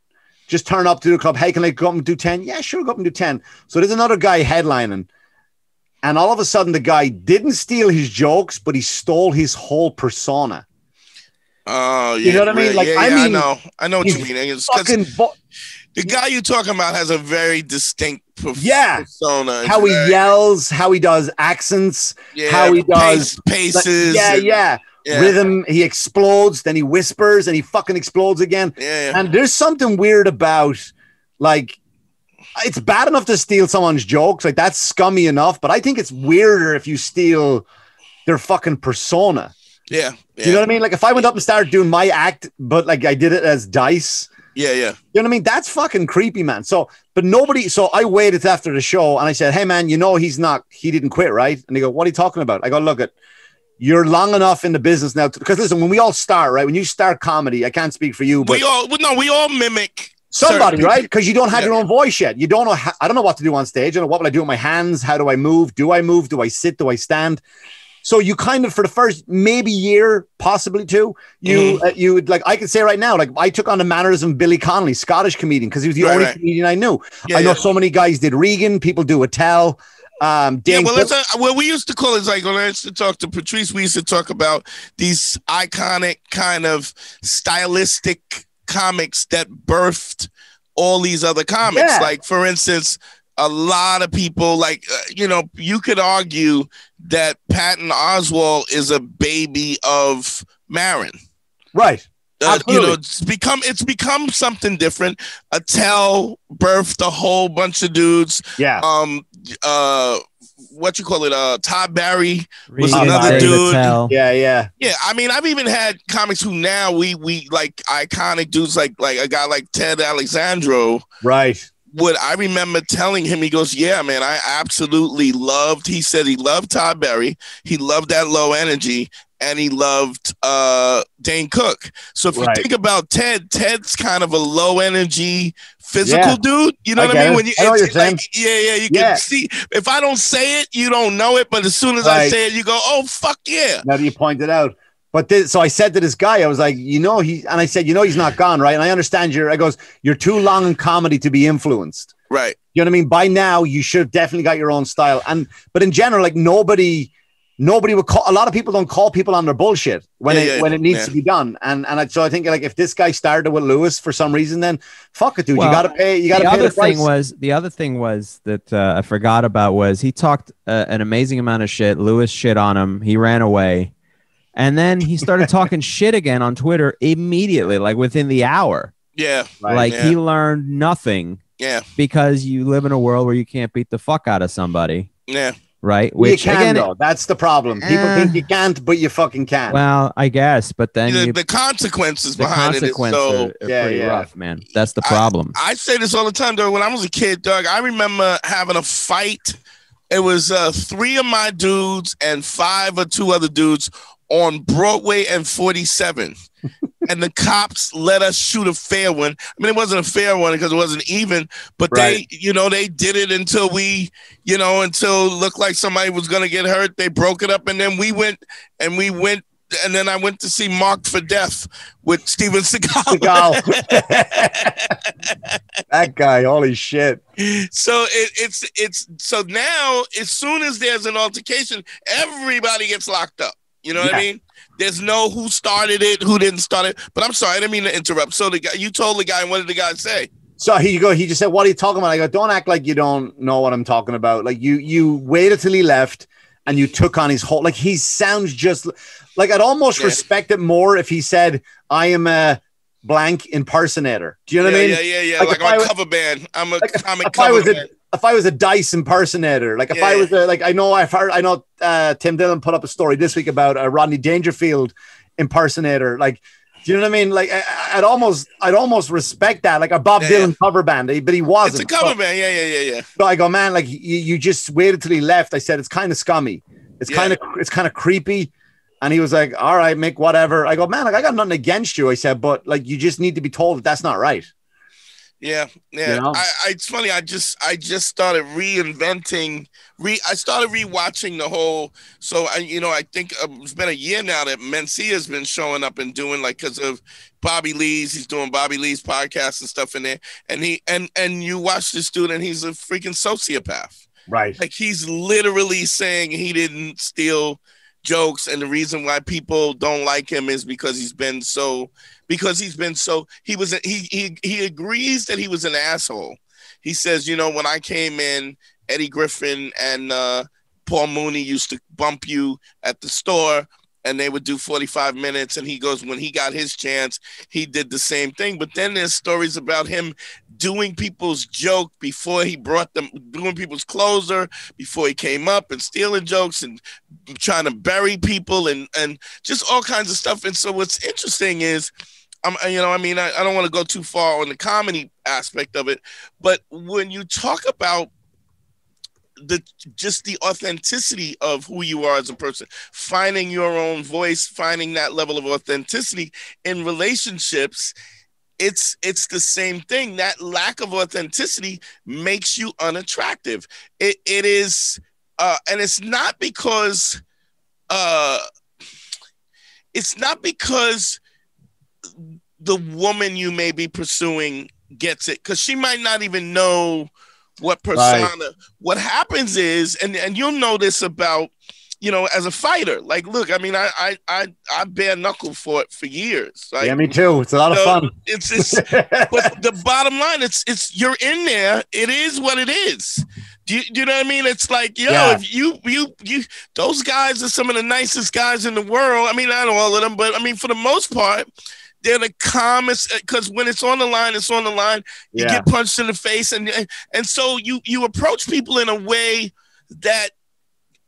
Just turn up to the club. Hey, can I go up and do ten? Yeah, sure, go up and do ten. So there's another guy headlining, and all of a sudden the guy didn't steal his jokes, but he stole his whole persona. Oh, yeah. You know what I mean? Like, yeah, I yeah, mean, I know. I know what you mean. It's Fucking bo- the guy you're talking about has a very distinct perf- Yeah. persona. how he very- yells, how he does accents, yeah, how he does pace- like, paces. yeah, and- yeah, yeah, rhythm. He explodes, then he whispers, and he fucking explodes again. yeah, yeah. And there's something weird about like it's bad enough to steal someone's jokes, like that's scummy enough, but I think it's weirder if you steal their fucking persona. yeah, Do you know what I mean? Like if I went up and started doing my act, but like I did it as dice. Yeah, yeah. You know what I mean? That's fucking creepy, man. So, but nobody. So I waited after the show and I said, "Hey, man, you know he's not. He didn't quit, right?" And they go, "What are you talking about?" I go, "Look at." You're long enough in the business now because listen, when we all start, right? When you start comedy, I can't speak for you, but We all no, we all mimic somebody, right? Because you don't have Yeah. your own voice yet. You don't know. How, I don't know what to do on stage. I don't know what will I do with my hands. How do I move? Do I move? Do I sit? Do I stand? So you kind of for the first maybe year, possibly two, you Mm-hmm. uh, you would like I could say right now, like I took on the mannerism of Billy Connolly, Scottish comedian, because he was the Right, only right. comedian I knew. Yeah, I know yeah. so many guys did Regan, people do Attell. Um, Yeah, well, Cook- a, well, we used to call it like when I used to talk to Patrice, we used to talk about these iconic kind of stylistic comics that birthed all these other comics. Yeah. Like, for instance, a lot of people, like, uh, you know, you could argue that Patton Oswalt is a baby of Marin. right. Uh, you know, it's become it's become something different. Attell birthed a whole bunch of dudes Yeah. um uh what you call it uh Todd Barry was Regan, another Dave dude. Attell. yeah, yeah. yeah I mean I've even had comics who now we we like iconic dudes like like a guy like Ted Alexandro Right. Would I remember telling him he goes yeah man I absolutely loved he said he loved Todd Barry he loved that low energy and he loved uh Dane Cook so if Right. you think about Ted Ted's kind of a low energy physical Yeah. dude you know I what I mean it. when you I know what it's you're like yeah yeah you can see if I don't say it you don't know it but as soon as I say it you go oh fuck yeah Now that you pointed out. But this, so I said to this guy, I was like, you know, he and I said, you know, he's not gone, right? And I understand you're. I goes, you're too long in comedy to be influenced. right You know what I mean? By now, you should have definitely got your own style. And but in general, like nobody, nobody would call. A lot of people don't call people on their bullshit when Yeah, it yeah, when it needs yeah. to be done. And and I, so I think like if this guy started with Luis for some reason, then fuck it, dude. Well, you got to pay. You got to the pay other the price. thing was the other thing was that uh, I forgot about was he talked uh, an amazing amount of shit. Luis shit on him. He ran away, and then he started [laughs] talking shit again on Twitter immediately, like within the hour. yeah like yeah. he learned nothing yeah because you live in a world where you can't beat the fuck out of somebody, yeah right? you can again, though. That's the problem. People Eh. think you can't, but you fucking can. well, I guess, but then the, you, the consequences the behind it is consequences so are, are Yeah, pretty yeah. rough, man. That's the problem. I say this all the time, Doug. When I was a kid, Doug, I remember having a fight. It was uh, three of my dudes and five or two other dudes on Broadway and 47. [laughs] and the cops let us shoot a fair one. I mean, it wasn't a fair one because it wasn't even, but Right. they, you know, they did it until we, you know, until it looked like somebody was going to get hurt. They broke it up and then we went and we went and then I went to see Marked for Death with Steven Seagal. Seagal. [laughs] [laughs] that guy, holy shit. so it, it's it's so now as soon as there's an altercation, everybody gets locked up. You know what I mean? There's no who started it, who didn't start it. But I'm sorry, I didn't mean to interrupt. So the guy, you told the guy, what did the guy say? So he go, he just said, What are you talking about? I go, Don't act like you don't know what I'm talking about. Like you you waited till he left and you took on his whole like he sounds just like I'd almost Yeah. respect it more if he said, I am a blank impersonator. Do you know yeah, what I mean? yeah, yeah, yeah. Like Like, if I on was- cover band. I'm a Like comic if I cover was a band. If I was a dice impersonator, like if Yeah, I was a, like I know I've heard I know uh, Tim Dillon put up a story this week about a Rodney Dangerfield impersonator. Like, do you know what I mean? Like I, I'd almost I'd almost respect that, like a Bob Yeah, Dylan cover band, but he wasn't. a cover So- band. Yeah, yeah, yeah, yeah. so I go, man, like you, you just waited till he left. I said it's kind of scummy. It's Yeah. kind of it's kind of creepy. And he was like, "All right, Mick, whatever." I go, "Man, like I got nothing against you." I said, "But like you just need to be told that that's not right." Yeah, yeah. You know? I, I, it's funny. I just, I just started reinventing. Re, I started rewatching the whole. So I, you know, I think uh, it's been a year now that Mencia's been showing up and doing like because of Bobby Lee's. He's doing Bobby Lee's podcast and stuff in there. And he, and and you watch this dude, and he's a freaking sociopath. Right. Like he's literally saying he didn't steal jokes, and the reason why people don't like him is because he's been so because he's been so he was he he he agrees that he was an asshole. He says, you know, when I came in, Eddie Griffin and uh, Paul Mooney used to bump you at the store. And they would do 45 minutes. And he goes, when he got his chance, he did the same thing. But then there's stories about him doing people's joke before he brought them, doing people's closer before he came up and stealing jokes and trying to bury people and and just all kinds of stuff. And so what's interesting is, um, you know, I mean, I, I don't want to go too far on the comedy aspect of it, but when you talk about the just the authenticity of who you are as a person finding your own voice finding that level of authenticity in relationships it's it's the same thing. That lack of authenticity makes you unattractive. It, it is uh and it's not because uh it's not because the woman you may be pursuing gets it because she might not even know what persona what happens is and and you'll know this about you know as a fighter like look i mean i i i, I bare knuckle for it for years like yeah, me too. It's a lot of so fun. it's it's [laughs] but the bottom line it's it's you're in there it is what it is do you, do you know what i mean it's like yo Yeah. if you you you those guys are some of the nicest guys in the world i mean not all of them but i mean for the most part they're the calmest because when it's on the line it's on the line you Yeah. get punched in the face and and so you you approach people in a way that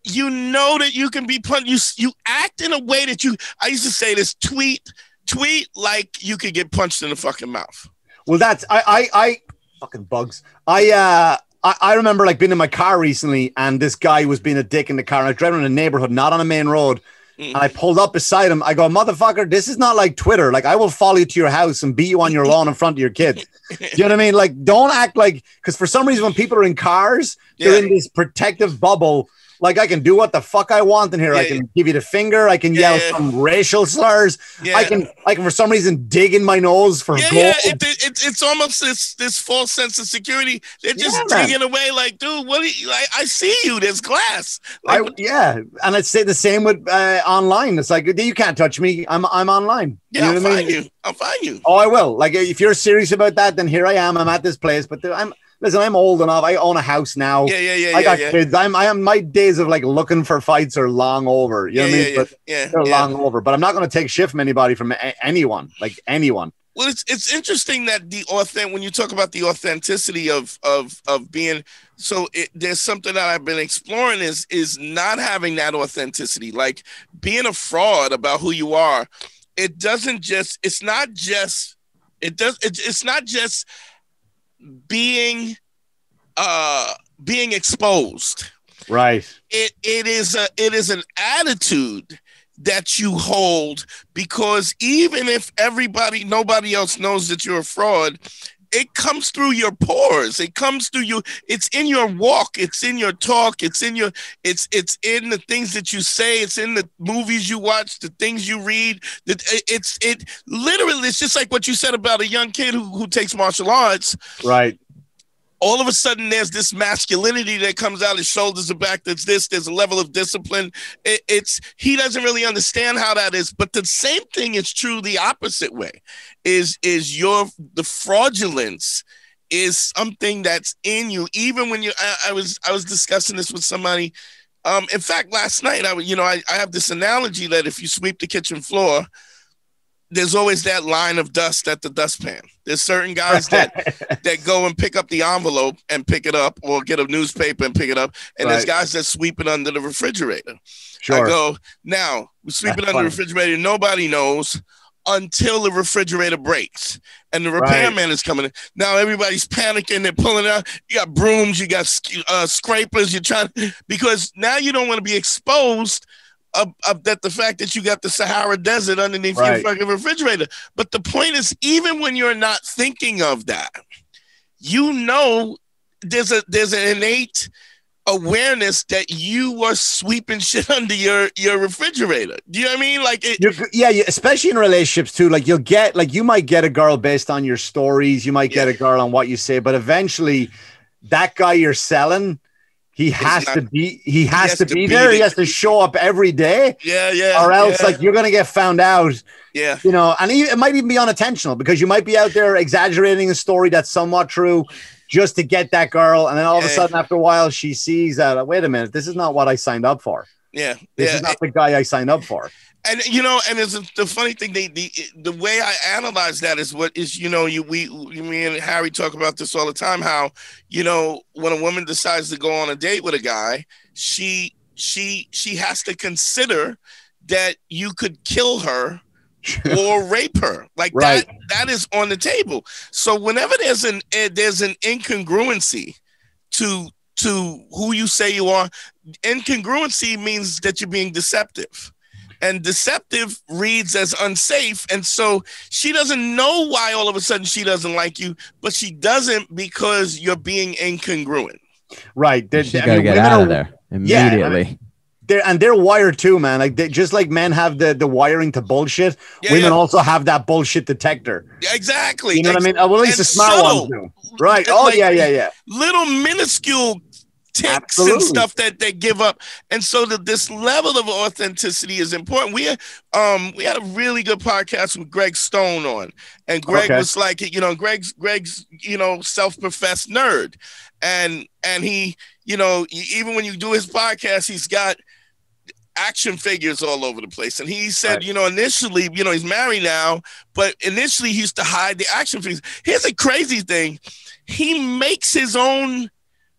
you know that you can be punched you you act in a way that you i used to say this tweet tweet like you could get punched in the fucking mouth Well, that's I I I fucking bugs. I uh I, I remember like being in my car recently and this guy was being a dick in the car. And I was driving in a neighborhood, not on a main road. And I pulled up beside him. I go, motherfucker, this is not like Twitter. Like I will follow you to your house and beat you on your lawn in front of your kids. [laughs] You know what I mean? Like, don't act like because for some reason when people are in cars, they're in this protective bubble. Like I can do what the fuck I want in here. I can yeah. give you the finger. I can Yeah, yell yeah. some racial slurs. Yeah. I can I can for some reason dig in my nose for yeah, gold. yeah, it, it, it's it's almost this this false sense of security. They're just Yeah, digging away, like, dude, what? Are you, like, I see you. There's glass. I, Like, yeah, and I'd say the same with uh, online. It's like you can't touch me. I'm I'm online. yeah, you know I'll what I find mean? you. I'll find you. Oh, I will. Like if you're serious about that, then here I am. I'm at this place, but I'm listen. I'm old enough. I own a house now. Yeah, yeah, yeah, I got yeah. kids. I'm I am my days of like looking for fights are long over. You know yeah, what I mean? yeah, But yeah, they're yeah. long over. But I'm not going to take shit from anybody from a- anyone. Like anyone. Well, it's it's interesting that the authentic when you talk about the authenticity of of of being so it, there's something that I've been exploring is is not having that authenticity, like being a fraud about who you are. It doesn't just it's not just it does it, it's not just being uh being exposed Right. it it is a it is an attitude that you hold because even if everybody nobody else knows that you're a fraud it comes through your pores. It comes through you. It's in your walk. It's in your talk. It's in your. It's it's in the things that you say. It's in the movies you watch. The things you read. That it's it literally. It's just like what you said about a young kid who who takes martial arts Right. All of a sudden there's this masculinity that comes out his shoulders are back there's this there's a level of discipline. It, it's he doesn't really understand how that is but the same thing is true the opposite way is is your the fraudulence is something that's in you. Even when you i, I was i was discussing this with somebody um in fact last night i you know I, I have this analogy that if you sweep the kitchen floor there's always that line of dust at the dustpan. There's certain guys that [laughs] that go and pick up the envelope and pick it up, or get a newspaper and pick it up, and there's guys that sweep it under the refrigerator. Sure. I go now we sweep it That's under the refrigerator. Nobody knows until the refrigerator breaks and the repairman is coming in. Now everybody's panicking. They're pulling out. You got brooms. You got uh, scrapers. You're trying because now you don't want to be exposed. Of, that the fact that you got the Sahara Desert underneath Right. your fucking refrigerator. But the point is, even when you're not thinking of that, you know there's a there's an innate awareness that you are sweeping [laughs] shit under your your refrigerator. Do you know what I mean? Like it, You're, yeah, yeah, especially in relationships too. Like you'll get, like you might get a girl based on your stories. You might get a girl on what you say, but eventually, that guy you're selling, he has not- to be, he has, has to, to be be there. He has to show up every day, yeah, yeah. or else, yeah, like you're gonna get found out. yeah, You know, and e- it might even be unintentional because you might be out there exaggerating a story that's somewhat true. Just to get that girl, and then all of a sudden, after a while, she sees that. Wait a minute, this is not what I signed up for. Yeah, This yeah. is not the guy I signed up for. and you know, and it's the funny thing. They, the the way I analyze that is what is you know you we you, me and Harry talk about this all the time. How you know when a woman decides to go on a date with a guy, she she she has to consider that you could kill her [laughs] or rape her. Like Right. that that is on the table. So whenever there's an eh, there's an incongruency to to who you say you are, incongruency means that you're being deceptive. And deceptive reads as unsafe. And so she doesn't know why all of a sudden she doesn't like you, but she doesn't because you're being incongruent. Right. They're- She's I got to mean, get out are- of there Yeah, I immediately. they're and they're wired too, man. Like they, just like men have the the wiring to bullshit, Yeah, women yeah. also have that bullshit detector. Yeah, Exactly. You know what I mean? Well, at least the and smart subtle. ones do. Right. Oh like- yeah, yeah, yeah. little minuscule ticks Absolutely. and stuff that they give up. And so that this level of authenticity is important. We um we had a really good podcast with greg stone on. And greg Okay. was like you know greg's greg's you know self-professed nerd. And and he you know even when you do his podcast he's got action figures all over the place. And he said Right. you know initially you know he's married now but initially he used to hide the action figures. Here's a crazy thing. He makes his own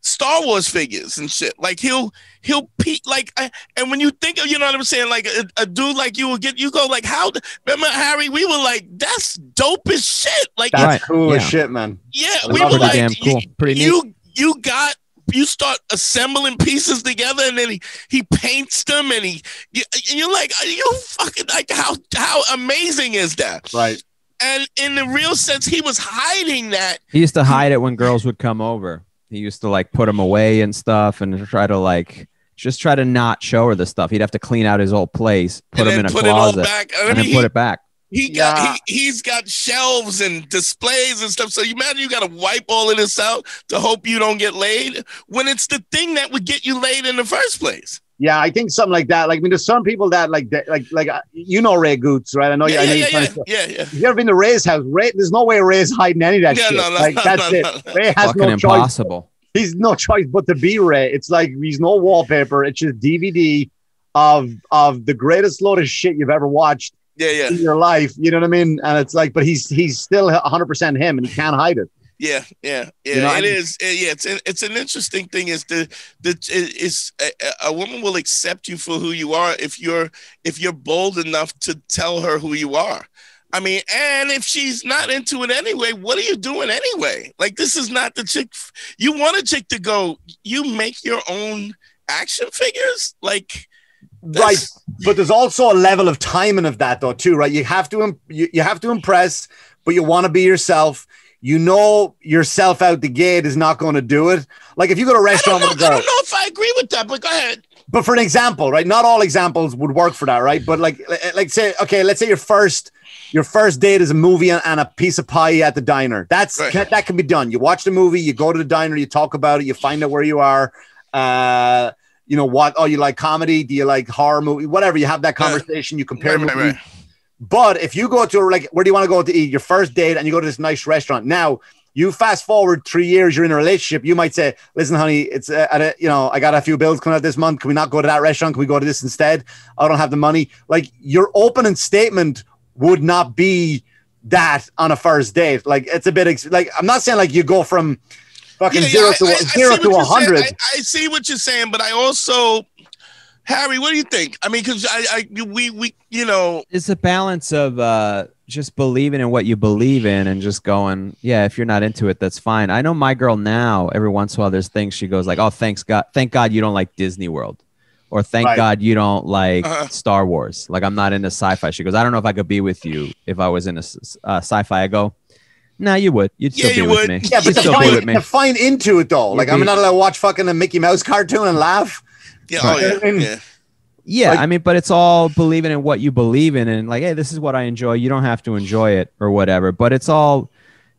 Star Wars figures and shit. Like he'll he'll pe- like I, and when you think of you know what I'm saying, like a, a dude like you will get you go like how the- remember Harry? We were like that's dope as shit. Like That's Right, cool as shit, man. yeah, I we were like Damn cool. you, Pretty neat. you you got you start assembling pieces together and then he, he paints them and he you, and you're like are you fucking like how how amazing is that? Right. And in the real sense, he was hiding that He used to hide it when girls would come over. He used to like put them away and stuff and try to like just try to not show her the stuff. He'd have to clean out his old place, put and them in a put it all closet, back. I and then he- put it back. He got Yeah. he he's got shelves and displays and stuff. So you imagine you got to wipe all of this out to hope you don't get laid when it's the thing that would get you laid in the first place. Yeah, I think something like that. Like, I mean, there's some people that like, that, like, like uh, you know Ray Goots, right? I know. you yeah, I know yeah, you're yeah, trying yeah, to- yeah, yeah. Have you ever been to Ray's house? Ray, there's no way Ray's hiding any of that Yeah, shit. no, no, like no, that's no, it. no. Ray has Fucking no choice. impossible. He's no choice but to be Ray. It's like he's no wallpaper. It's just DVD of of the greatest load of shit you've ever watched Yeah, yeah, in your life. You know what I mean? And it's like, but he's he's still 100 percent him, and he can't hide it. Yeah, yeah, yeah. You know, it I- is. uh, Yeah, it's it's an interesting thing. Is the the it- it's a, a woman will accept you for who you are if you're if you're bold enough to tell her who you are. I mean, and if she's not into it anyway, what are you doing anyway? Like, this is not the chick. You want a chick to go, you make your own action figures? Like, Right. But there's also a level of timing of that though too, right? You have to you, you have to impress, but you want to be yourself. You know yourself out the gate is not going to do it. Like if you go to a I don't, restaurant know, with a I girl, I don't know if I agree with that, but go ahead. but for an example, right? Not all examples would work for that, right? But like, like- say, okay, let's say your first, your first date is a movie and, a piece of pie at the diner. That's Right. that can be done. You watch the movie, you go to the diner, you talk about it, you find out where you are. Uh, you know what? Oh, you like comedy? Do you like horror movie? Whatever. You have that conversation. You compare Right, right, movies. right. But if you go to like, where do you want to go to eat? Your first date, and you go to this nice restaurant. Now, you fast forward three years, you're in a relationship. You might say, "Listen, honey, it's uh, at a, you know, I got a few bills coming out this month. Can we not go to that restaurant? Can we go to this instead? I don't have the money." Like your opening statement would not be that on a first date. Like it's a bit ex- like I'm not saying like you go from fucking Yeah, zero yeah, to I- I- I zero see to what a you're saying. hundred. I, I see what you're saying, but I also, Harry, what do you think? I mean, because I, I, we, we, you know, It's a balance of uh, just believing in what you believe in and just going, yeah, if you're not into it, that's fine. I know my girl now, every once in a while, there's things she goes like, oh, thanks God, thank God you don't like Disney World. Or thank Right. God you don't like Uh-huh. Star Wars. Like I'm not into sci-fi. She goes, I don't know if I could be with you if I was in a s- uh, sci-fi. I go, nah, you would. You'd still Yeah, be you with me. Yeah, You'd but still be with define, me. define into it though. You'd Like I'm not allowed to watch fucking a Mickey Mouse cartoon and laugh. Yeah, oh Right. yeah, yeah. Yeah, Like- I mean, but it's all believing in what you believe in, and like, hey, this is what I enjoy. You don't have to enjoy it or whatever, but it's all,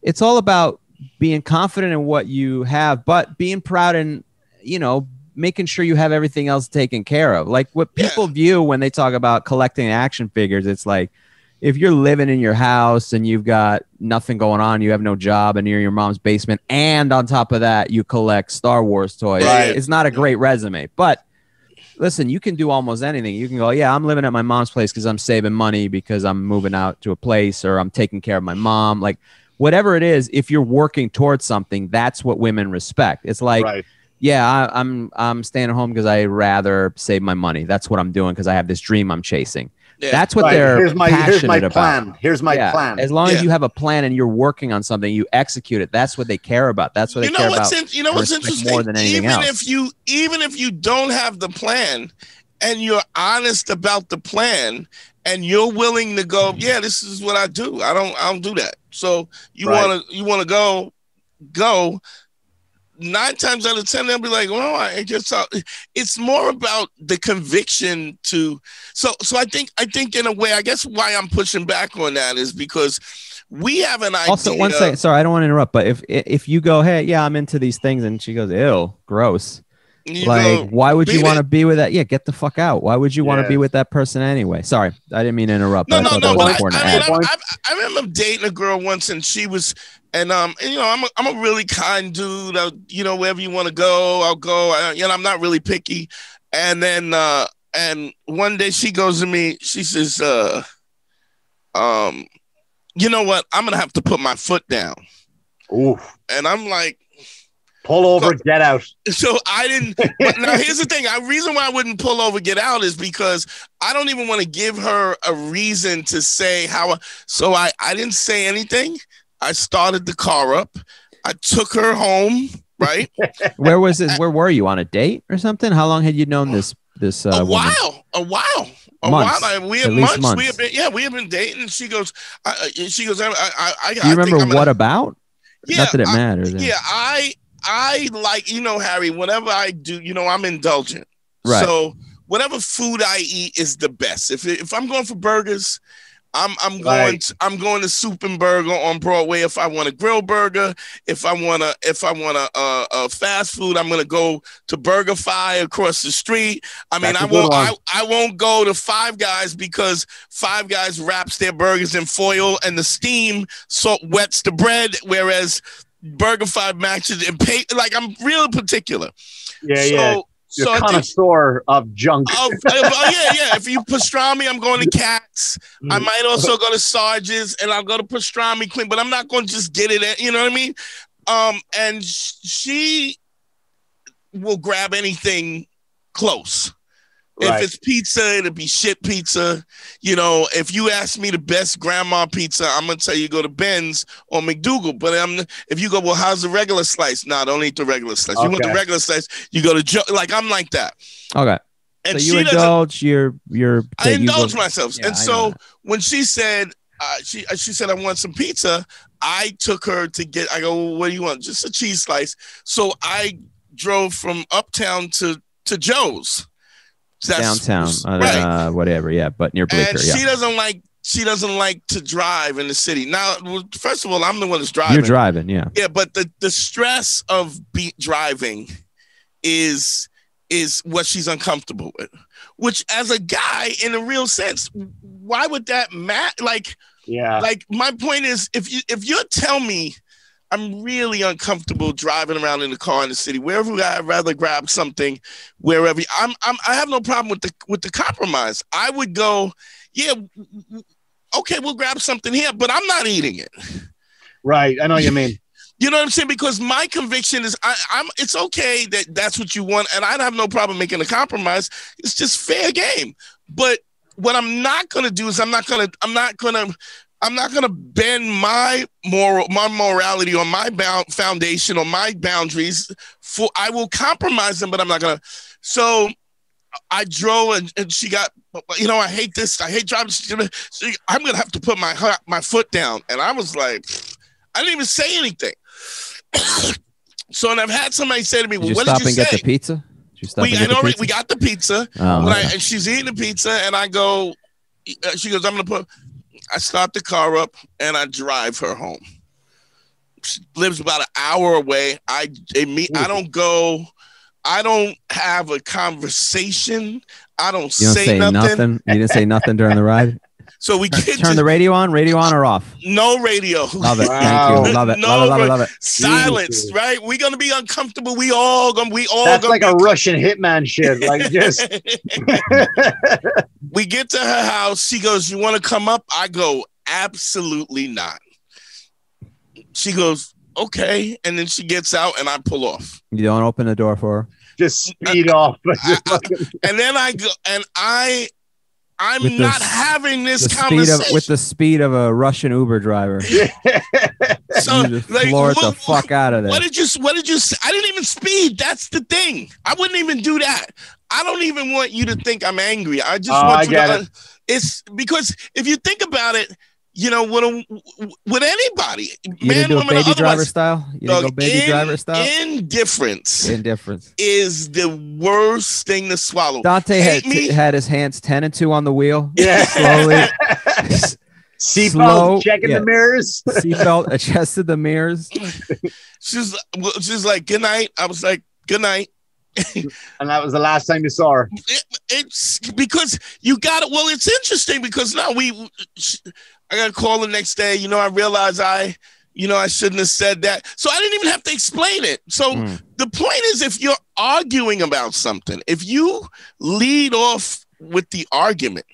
it's all about being confident in what you have, but being proud and you know making sure you have everything else taken care of. Like what Yeah. people view when they talk about collecting action figures, it's like if you're living in your house and you've got nothing going on, you have no job, and you're in your mom's basement, and on top of that, you collect Star Wars toys. Right. It's not a great resume, but listen, you can do almost anything. You can go, yeah, I'm living at my mom's place because I'm saving money because I'm moving out to a place or I'm taking care of my mom. Like whatever it is, if you're working towards something, that's what women respect. It's like, right. Yeah, I, I'm I'm staying at home because I rather save my money. That's what I'm doing because I have this dream I'm chasing. Yeah. That's what Right. they're Here's my passionate here's my about. plan. Here's my Yeah, plan. As long Yeah. as you have a plan and you're working on something, you execute it. That's what they care about. That's what they you know care what's about. in, you know what's interesting more than anything even else. if you even if you don't have the plan and you're honest about the plan and you're willing to go yeah this is what i do i don't i don't do that so you Right. want to you want to go go nine times out of ten they'll be like well i just saw it's more about the conviction to so so i think i think in a way i guess why i'm pushing back on that is because we have an idea also one second sorry i don't want to interrupt but if if you go hey yeah i'm into these things and she goes ew gross you like go, why would you want to be with that yeah get the fuck out why would you want to be with that person anyway sorry i didn't mean to interrupt No, but I no, thought no. that was But I, important I, add. mean, I, I, I remember dating a girl once, and she was, and um, and, you know, I'm a, I'm a really kind dude. I, you know, wherever you want to go, I'll go. I, you know, I'm not really picky. And then, uh, and one day she goes to me, she says, uh, um, you know what? I'm gonna have to put my foot down. Ooh, And I'm like, pull over, get out. so I didn't. But now here's the thing. I reason why I wouldn't pull over, get out, is because I don't even want to give her a reason to say how. So I I didn't say anything. I started the car up. I took her home. Right, [laughs] where was it where were you on a date or something how long had you known this this uh, a woman? while, a while, a Months. while. I, we have least months. We have been, yeah, we have been dating. She goes, I, I- she goes. I, I, I, do you remember what about Yeah, not that it I- matters yeah i i like you know harry whenever i do you know i'm indulgent Right. so whatever food i eat is the best if, if i'm going for burgers i'm i'm going Right. to, i'm going to soup and burger on broadway if i want a grill burger if i want to if i want a, a, uh, a uh, fast food i'm going to go to BurgerFi across the street i mean That's a i good won't. I, I won't go to five guys because five guys wraps their burgers in foil and the steam so wets the bread whereas Burger Five matches and pay like I'm real particular. Yeah, so, yeah. You're I think, connoisseur of junk. oh, oh, yeah, yeah. If you pastrami, I'm going to [laughs] Katz's. I Mm. might also go to Sarge's and I'll go to pastrami queen, but I'm not going to just get it. At, you know what I mean? Um, and sh- she will grab anything close. Right. If it's pizza, it'll be shit pizza. You know, if you ask me the best grandma pizza, I'm gonna tell you go to Ben's or McDougal. But I'm, if you go, well, how's the regular slice? No, don't eat the regular slice. You want the regular slice, you go to Joe. Like I'm like that. okay And so you indulge your your I indulge myself. Yeah, and I so when she said, uh, she uh, she said I want some pizza, I took her to get. I go, well, what do you want? Just a cheese slice. So I drove from uptown to to Joe's. That's- Downtown, uh, right? uh, whatever. Yeah, but near Bleecker. and Yeah, she doesn't like she doesn't like to drive in the city. Now, first of all, I'm the one that's driving. you're driving. Yeah, Yeah, but the the stress of beat driving is is what she's uncomfortable with. Which, as a guy, in a real sense, why would that matter? Like, Yeah. like my point is, if you if you tell me I'm really uncomfortable driving around in the car in the city, wherever I'd rather grab something, wherever I'm, I'm I have no problem with the with the compromise. I would go, yeah, okay, we'll grab something here, but I'm not eating it. Right. I know what you mean. [laughs] You know what I'm saying? Because my conviction is, I, I'm. It's okay that that's what you want, and I have no problem making a compromise. It's just fair game. But what I'm not gonna do is, I'm not gonna, I'm not gonna, I'm not gonna bend my moral, my morality, or my bound foundation, or my boundaries. For I will compromise them, but I'm not gonna. So I drove, and, and she got. You know, I hate this. I hate driving. Gonna- I'm gonna have to put my my foot down, and I was like. I didn't even say anything. [coughs] so, and I've had somebody say to me, well, "What did you and get say?" the pizza? Did you stop we, and I get the know, pizza? we got the pizza, Oh, I, and she's eating the pizza, and I go, uh, she goes, "I'm gonna put." I start the car up and I drive her home. She lives about an hour away. I meet. I don't go. I don't have a conversation. I don't, don't say, say nothing. nothing. You didn't say nothing during the ride. [laughs] So we get Turn to the radio on. Radio on or off? no radio. Love it. Wow. Thank you. Love it. No, love it. Love it. Love it. Silence, Jesus. right? We're gonna be uncomfortable. We all gonna we all That's gonna like a Russian hitman shit. Like [laughs] just we get to her house. She goes, You want to come up? I go, Absolutely not. She goes, Okay. And then she gets out and I pull off. You don't open the door for her. just speed off. [laughs] I- I- and then I go, and I, I'm With not s- having this conversation. of with the speed of a Russian Uber driver. [laughs] so, you just like, floor the fuck out of there. What did you? What did you? Say? I didn't even speed. That's the thing. I wouldn't even do that. I don't even want you to think I'm angry. I just Oh, want I you get to. it. It's because if you think about it, you know, with a, with anybody, You man, didn't do a woman, or baby driver style. You didn't go baby in- driver style. Indifference Indifference. is the worst thing to swallow. Dante had, Hate me? had his hands ten and two on the wheel. Yeah. [laughs] slowly. [laughs] Seatbelt, Slow, checking yeah. the mirrors. [laughs] Seatbelt adjusted the mirrors. She's she's like, good night. I was like, good night. And that was the last time you saw her. it, it's because you got it. Well, it's interesting because now we, I got a call the next day. You know, I realized I, you know, I shouldn't have said that. So I didn't even have to explain it. So Mm. the point is, if you're arguing about something, if you lead off with the argument,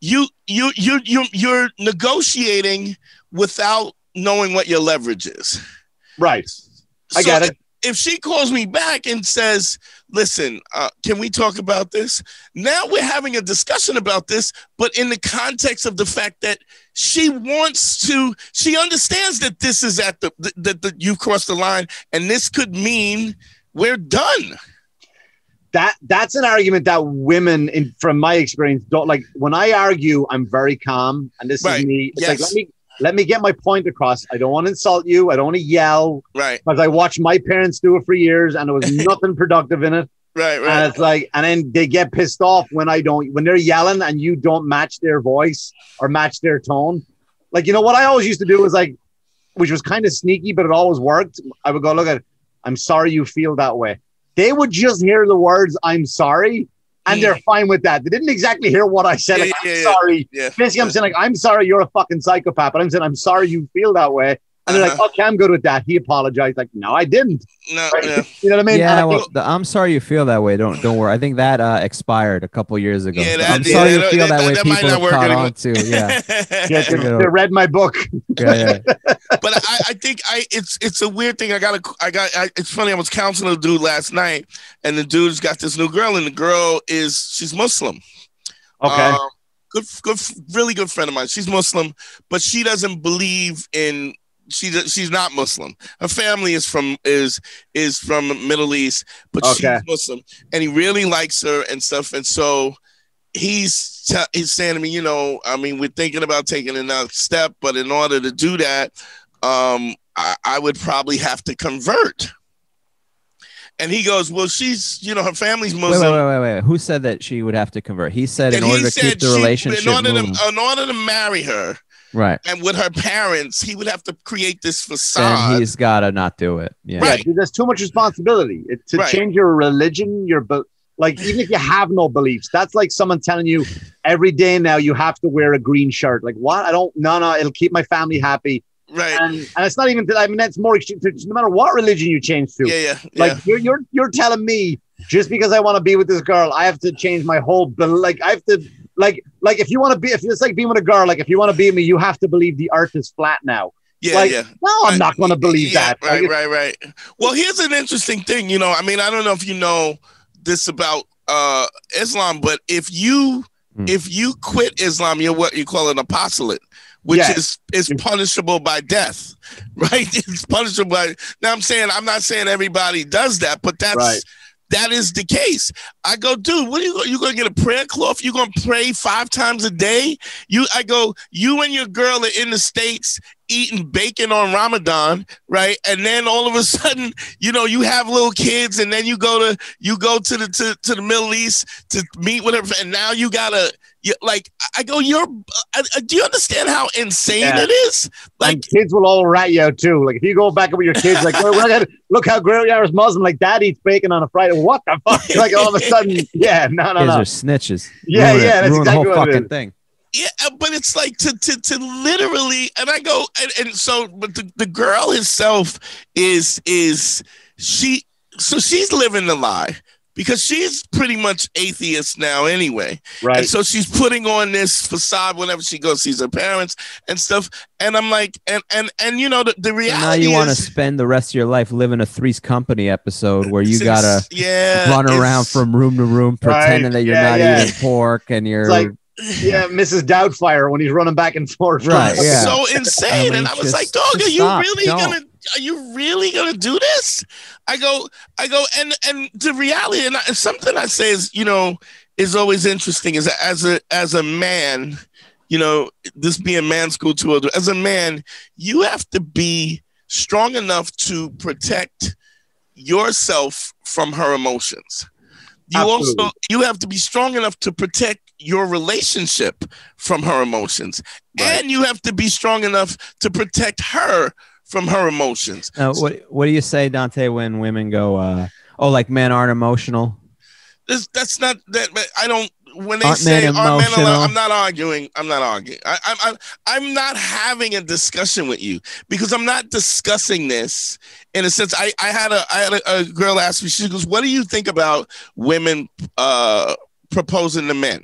you you you you you're negotiating without knowing what your leverage is. Right. I get it. If she calls me back and says, "Listen, uh, can we talk about this?" Now we're having a discussion about this, but in the context of the fact that she wants to, she understands that this is at the that the, you've crossed the line, and this could mean we're done. That that's an argument that women, in from my experience, don't like. When I argue, I'm very calm, and this Right. is me. It's like Yes. let me let me get my point across. I don't want to insult you. I don't want to yell. Right, Because I watched my parents do it for years, and there was [laughs] nothing productive in it. right, And right. it's like, and then they get pissed off when I don't, when they're yelling and you don't match their voice or match their tone. Like, you know, what I always used to do was like, which was kind of sneaky, but it always worked. I would go, look at, I'm sorry you feel that way. They would just hear the words, I'm sorry, and they're fine with that. They didn't exactly hear what I said. Yeah, Like, yeah, I'm yeah. sorry. Basically, I'm saying, like, I'm sorry you're a fucking psychopath, but I'm saying, I'm sorry you feel that way. And they're like, Uh-huh. okay, I'm good with that. He apologized. Like, no, I didn't. No, Right? yeah. [laughs] You know what I mean? yeah, I well, think- the, I'm sorry you feel that way. Don't don't worry. I think that uh, expired a couple years ago. Yeah, that- I'm yeah, sorry you feel that, that- way. that might People not have work caught anymore. on to. Yeah, [laughs] yeah, they, they read my book. yeah, yeah. [laughs] but I, I think I it's it's a weird thing. I got a I got I, it's funny. I was counseling a dude last night, and the dude's got this new girl, and the girl is she's Muslim. Okay. Um, good, good, really good friend of mine. She's Muslim, but she doesn't believe in. She she's not Muslim. Her family is from is is from Middle East, but Okay. she's Muslim, and he really likes her and stuff. And so he's t- he's saying to me, you know, I mean, we're thinking about taking another step, but in order to do that, um, I, I would probably have to convert. And he goes, well, she's, you know, her family's Muslim. wait, wait, wait, wait. Who said that she would have to convert? He said in And order he to keep said the she- relationship in order to in order to marry her right. and with her parents, he would have to create this Then facade. he's got to not do it. Yeah. Right. Yeah, there's too much responsibility It- to Right. change your religion. Your be- like, even if you have no beliefs, that's like someone telling you every day now you have to wear a green shirt. Like, what? I don't. No, no. It'll keep my family happy. right. And, and it's not even. I mean, that's more. extreme. No matter what religion you change to, yeah, yeah. like yeah. you're you're you're telling me just because I want to be with this girl, I have to change my whole. bel- Like, I have to. Like, like if you want to be, if it's like being with a girl, like if you want to be me, you have to believe the earth is flat now. Yeah, like, yeah. No, I'm Right. not going to believe Yeah, that. Right, Like, right, right. Well, here's an interesting thing. You know, I mean, I don't know if you know this about uh Islam, but if you Hmm. if you quit Islam, you're what you call an apostolate, which Yes. is is punishable by death, [laughs] right? It's punishable by. Now, I'm saying I'm not saying everybody does that, but that's. Right. That is the case. I go, dude. What are you? You gonna get a prayer cloth? You gonna pray five times a day? You? I go. You and your girl are in the states eating bacon on Ramadan, right? And then all of a sudden, you know, you have little kids, and then you go to you go to the to, to the Middle East to meet with her, and now you gotta you, like. I go, you're. I, I- do you understand how insane Yeah. it is? Like, and kids will all rat you out too. Like if you go back with your kids, like look, look, at- look how great you are as Muslim. Like dad eats bacon on a Friday. What the fuck? [laughs] Like all of a sudden, yeah, no, no, Kids no. are snitches. Yeah, Ruin it. yeah, that's Ruin the whole what fucking is. thing. Yeah, uh, but it's like to to to literally, and I go, and, and so, but the, the girl herself is is she, so she's living the lie because she's pretty much atheist now anyway, Right. and so she's putting on this facade whenever she goes sees her parents and stuff, and I'm like, and and and you know the, the So reality now you want to spend the rest of your life living a Three's Company episode where you gotta yeah run around from room to room Right, pretending that you're yeah, not yeah. eating pork and you're like- yeah, Mrs. Doubtfire when he's running back and forth. Right, yeah. so insane. I mean, and I was just- like, dog, are you stop. really Don't. gonna are you really gonna do this? I go, I go, and and the reality, and I, something I say is, you know, is always interesting is that as a as a man, you know, this being man school too, as a man, you have to be strong enough to protect yourself from her emotions. You Absolutely. also you have to be strong enough to protect your relationship from her emotions. Right. And you have to be strong enough to protect her from her emotions. Now, what what do you say, Dante, when women go, uh, "Oh, like men aren't emotional"? This, that's not that. I don't. When they Aren't say men "Are men emotional?" allowed?" I'm not arguing. I'm not arguing. I, I'm, I'm I'm not having a discussion with you because I'm not discussing this in a sense. I, I had a I had a, a girl ask me. She goes, "What do you think about women uh, proposing to men?"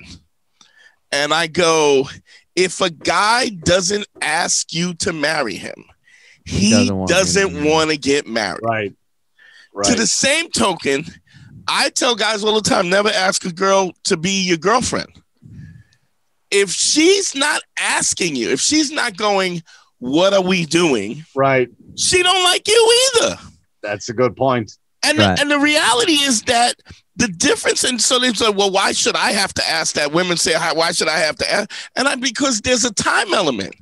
And I go, "If a guy doesn't ask you to marry him, he doesn't want to doesn't want to get married." Right. Right. To the same token, I tell guys all the time never ask a girl to be your girlfriend. If she's not asking you, if she's not going, what are we doing? right. She don't like you either. That's a good point. And Right. and the reality is that the difference, and so they say, well, why should I have to ask that? Women say, why should I have to ask? And I because there's a time element.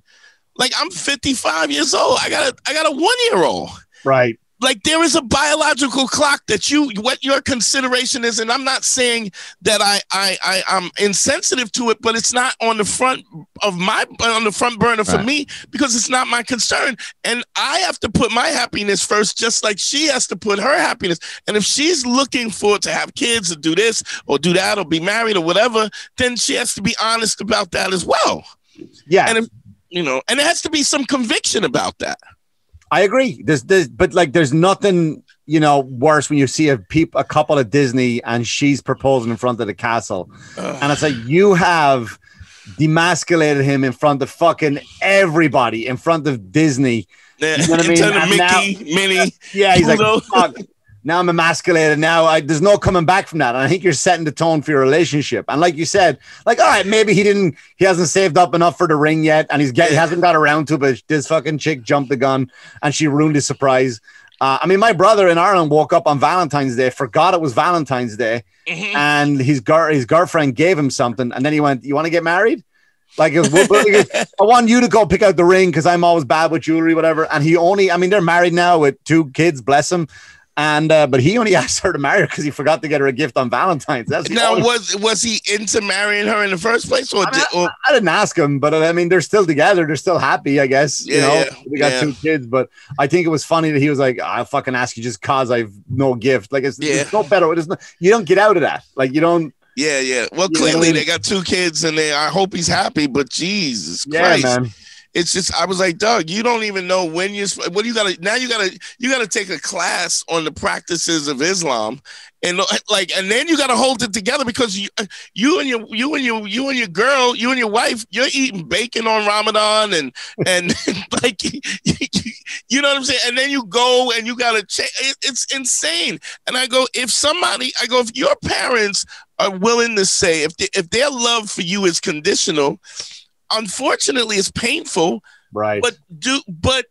Like I'm 55 years old. I got a I got a one year old. Right. like there is a biological clock that you what your consideration is and i'm not saying that i i, I i'm insensitive to it but it's not on the front of my on the front burner for Right. me because it's not my concern and i have to put my happiness first just like she has to put her happiness and if she's looking for to have kids or do this or do that or be married or whatever then she has to be honest about that as well Yeah. and if you know and it has to be some conviction about that I agree. There's, there's, but like, there's nothing, you know, worse when you see a peop, a couple at Disney and she's proposing in front of the castle, and it's like you have demasculated him in front of fucking everybody, in front of Disney. Yeah, You know what I mean? Of And now- Minnie, Yeah, he's like, fuck. Now I'm emasculated. Now I, there's no coming back from that. And I think you're setting the tone for your relationship. And like you said, like, all right, maybe he didn't, he hasn't saved up enough for the ring yet, and he's get, he hasn't got around to. it, But this fucking chick jumped the gun, and she ruined his surprise. Uh, I mean, my brother in Ireland woke up on Valentine's Day, forgot it was Valentine's Day, Mhm. and his girl, his girlfriend gave him something, and then he went, "You want to get married?" Like, was, I want you to go pick out the ring because I'm always bad with jewelry, whatever. And he only, I mean, they're married now with two kids, bless him. And uh, but he only [laughs] asked her to marry her because he forgot to get her a gift on Valentine's. That's Now, only- was was he into marrying her in the first place, or, I, did, mean, or I didn't ask him, but I mean, they're still together. They're still happy, I guess. you know, yeah, they got yeah. two kids, but I think it was funny that he was like, "I'll fucking ask you just cause I've no gift." Like, it's, Yeah. it's no better. It's not, you don't get out of that. Like, you don't. yeah, yeah? Well, You know clearly I mean? they got two kids, and they. I hope he's happy, but Jesus Yeah, Christ, man. It's just I was like, Doug, you don't even know when you're. sp- What do you got to now? You got to you got to take a class on the practices of Islam, and like, and then you got to hold it together because you you and your you and your you and your girl, you and your wife, you're eating bacon on Ramadan, and and [laughs] like you know what I'm saying. And then you go and you got to change. It, it's insane. And I go, if somebody, I go, if your parents are willing to say if they, if their love for you is conditional unfortunately it's painful Right. but do but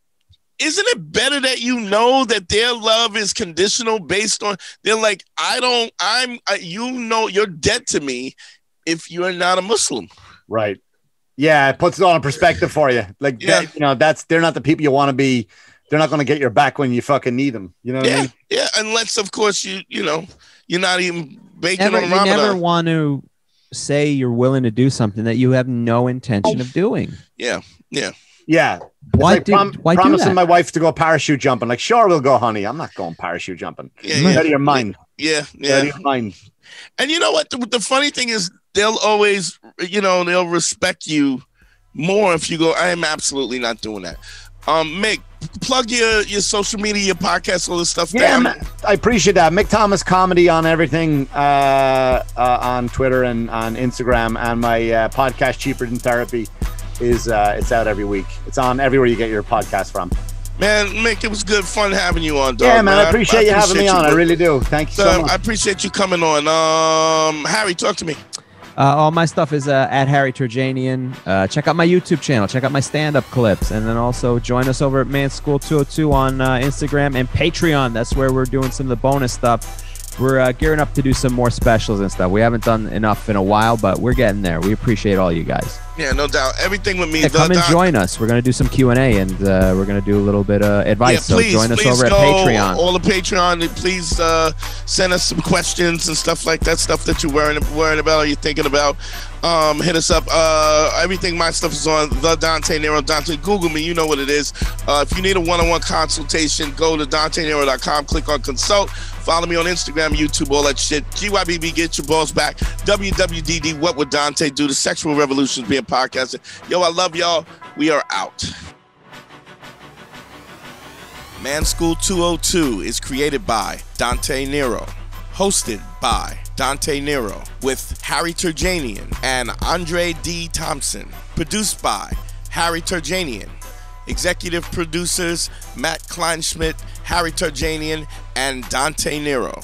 isn't it better that you know that their love is conditional based on they're like i don't i'm I, you know you're dead to me if you're not a muslim Right. Yeah, it puts it all in perspective for you. Like, Yeah. that, you know, that's they're not the people you want to be. They're not going to get your back when you fucking need them. You know what I yeah mean? yeah unless of course you you know you're not even baking Never, on you never want to say you're willing to do something that you have no intention of doing. yeah yeah Yeah. Why like do prom- why do promising that? my wife to go parachute jumping. Like, sure, we'll go, honey. I'm not going parachute jumping. yeah Get out of your mind. yeah, yeah. out of your mind. And you know what? The, the funny thing is, they'll always, you know, they'll respect you more if you go. I am absolutely not doing that. Um, Mick, plug your your social media, your podcast, all this stuff. Yeah, man, I appreciate that. Mick Thomas comedy on everything uh, uh, on Twitter and on Instagram, and my uh, podcast Cheaper Than Therapy is uh, it's out every week. It's on everywhere you get your podcast from. man, Mick, it was good fun having you on. Dog, yeah, man, I appreciate you having me appreciate on. I really do. Thank you so Um, much. I appreciate you coming on. Um, Harry, talk to me. Uh, all my stuff is uh, at Harry Terjanian. Uh, check out my YouTube channel. Check out my stand-up clips, and then also join us over at Man School 202 on uh, Instagram and Patreon. That's where we're doing some of the bonus stuff. We're uh, gearing up to do some more specials and stuff. We haven't done enough in a while, but we're getting there. We appreciate all you guys. Yeah, no doubt. Everything with me. Yeah, come and doc- join us. We're gonna do some Q and A, and uh, we're gonna do a little bit of advice. Yeah, please, so join us over at Patreon. All the Patreon. Please uh, send us some questions and stuff like that. Stuff that you're worrying worrying about or you're thinking about. Um, hit us up. Uh, everything my stuff is on the Dante Nero. Dante, Google me. You know what it is. Uh, if you need a one-on-one consultation, go to DanteNero.com. Click on consult. Follow me on Instagram, YouTube, all that shit. GYBB, get your balls back. WWDD, what would Dante do? The Sexual Revolution is being podcasted. Yo, I love y'all. We are out. Man School 202 is created by Dante Nero, hosted by Dante Nero, with Harry Terjanian and Andre D. Thompson, produced by Harry Terjanian, executive producers Matt Kleinschmidt, Harry Terjanian, and Dante Nero.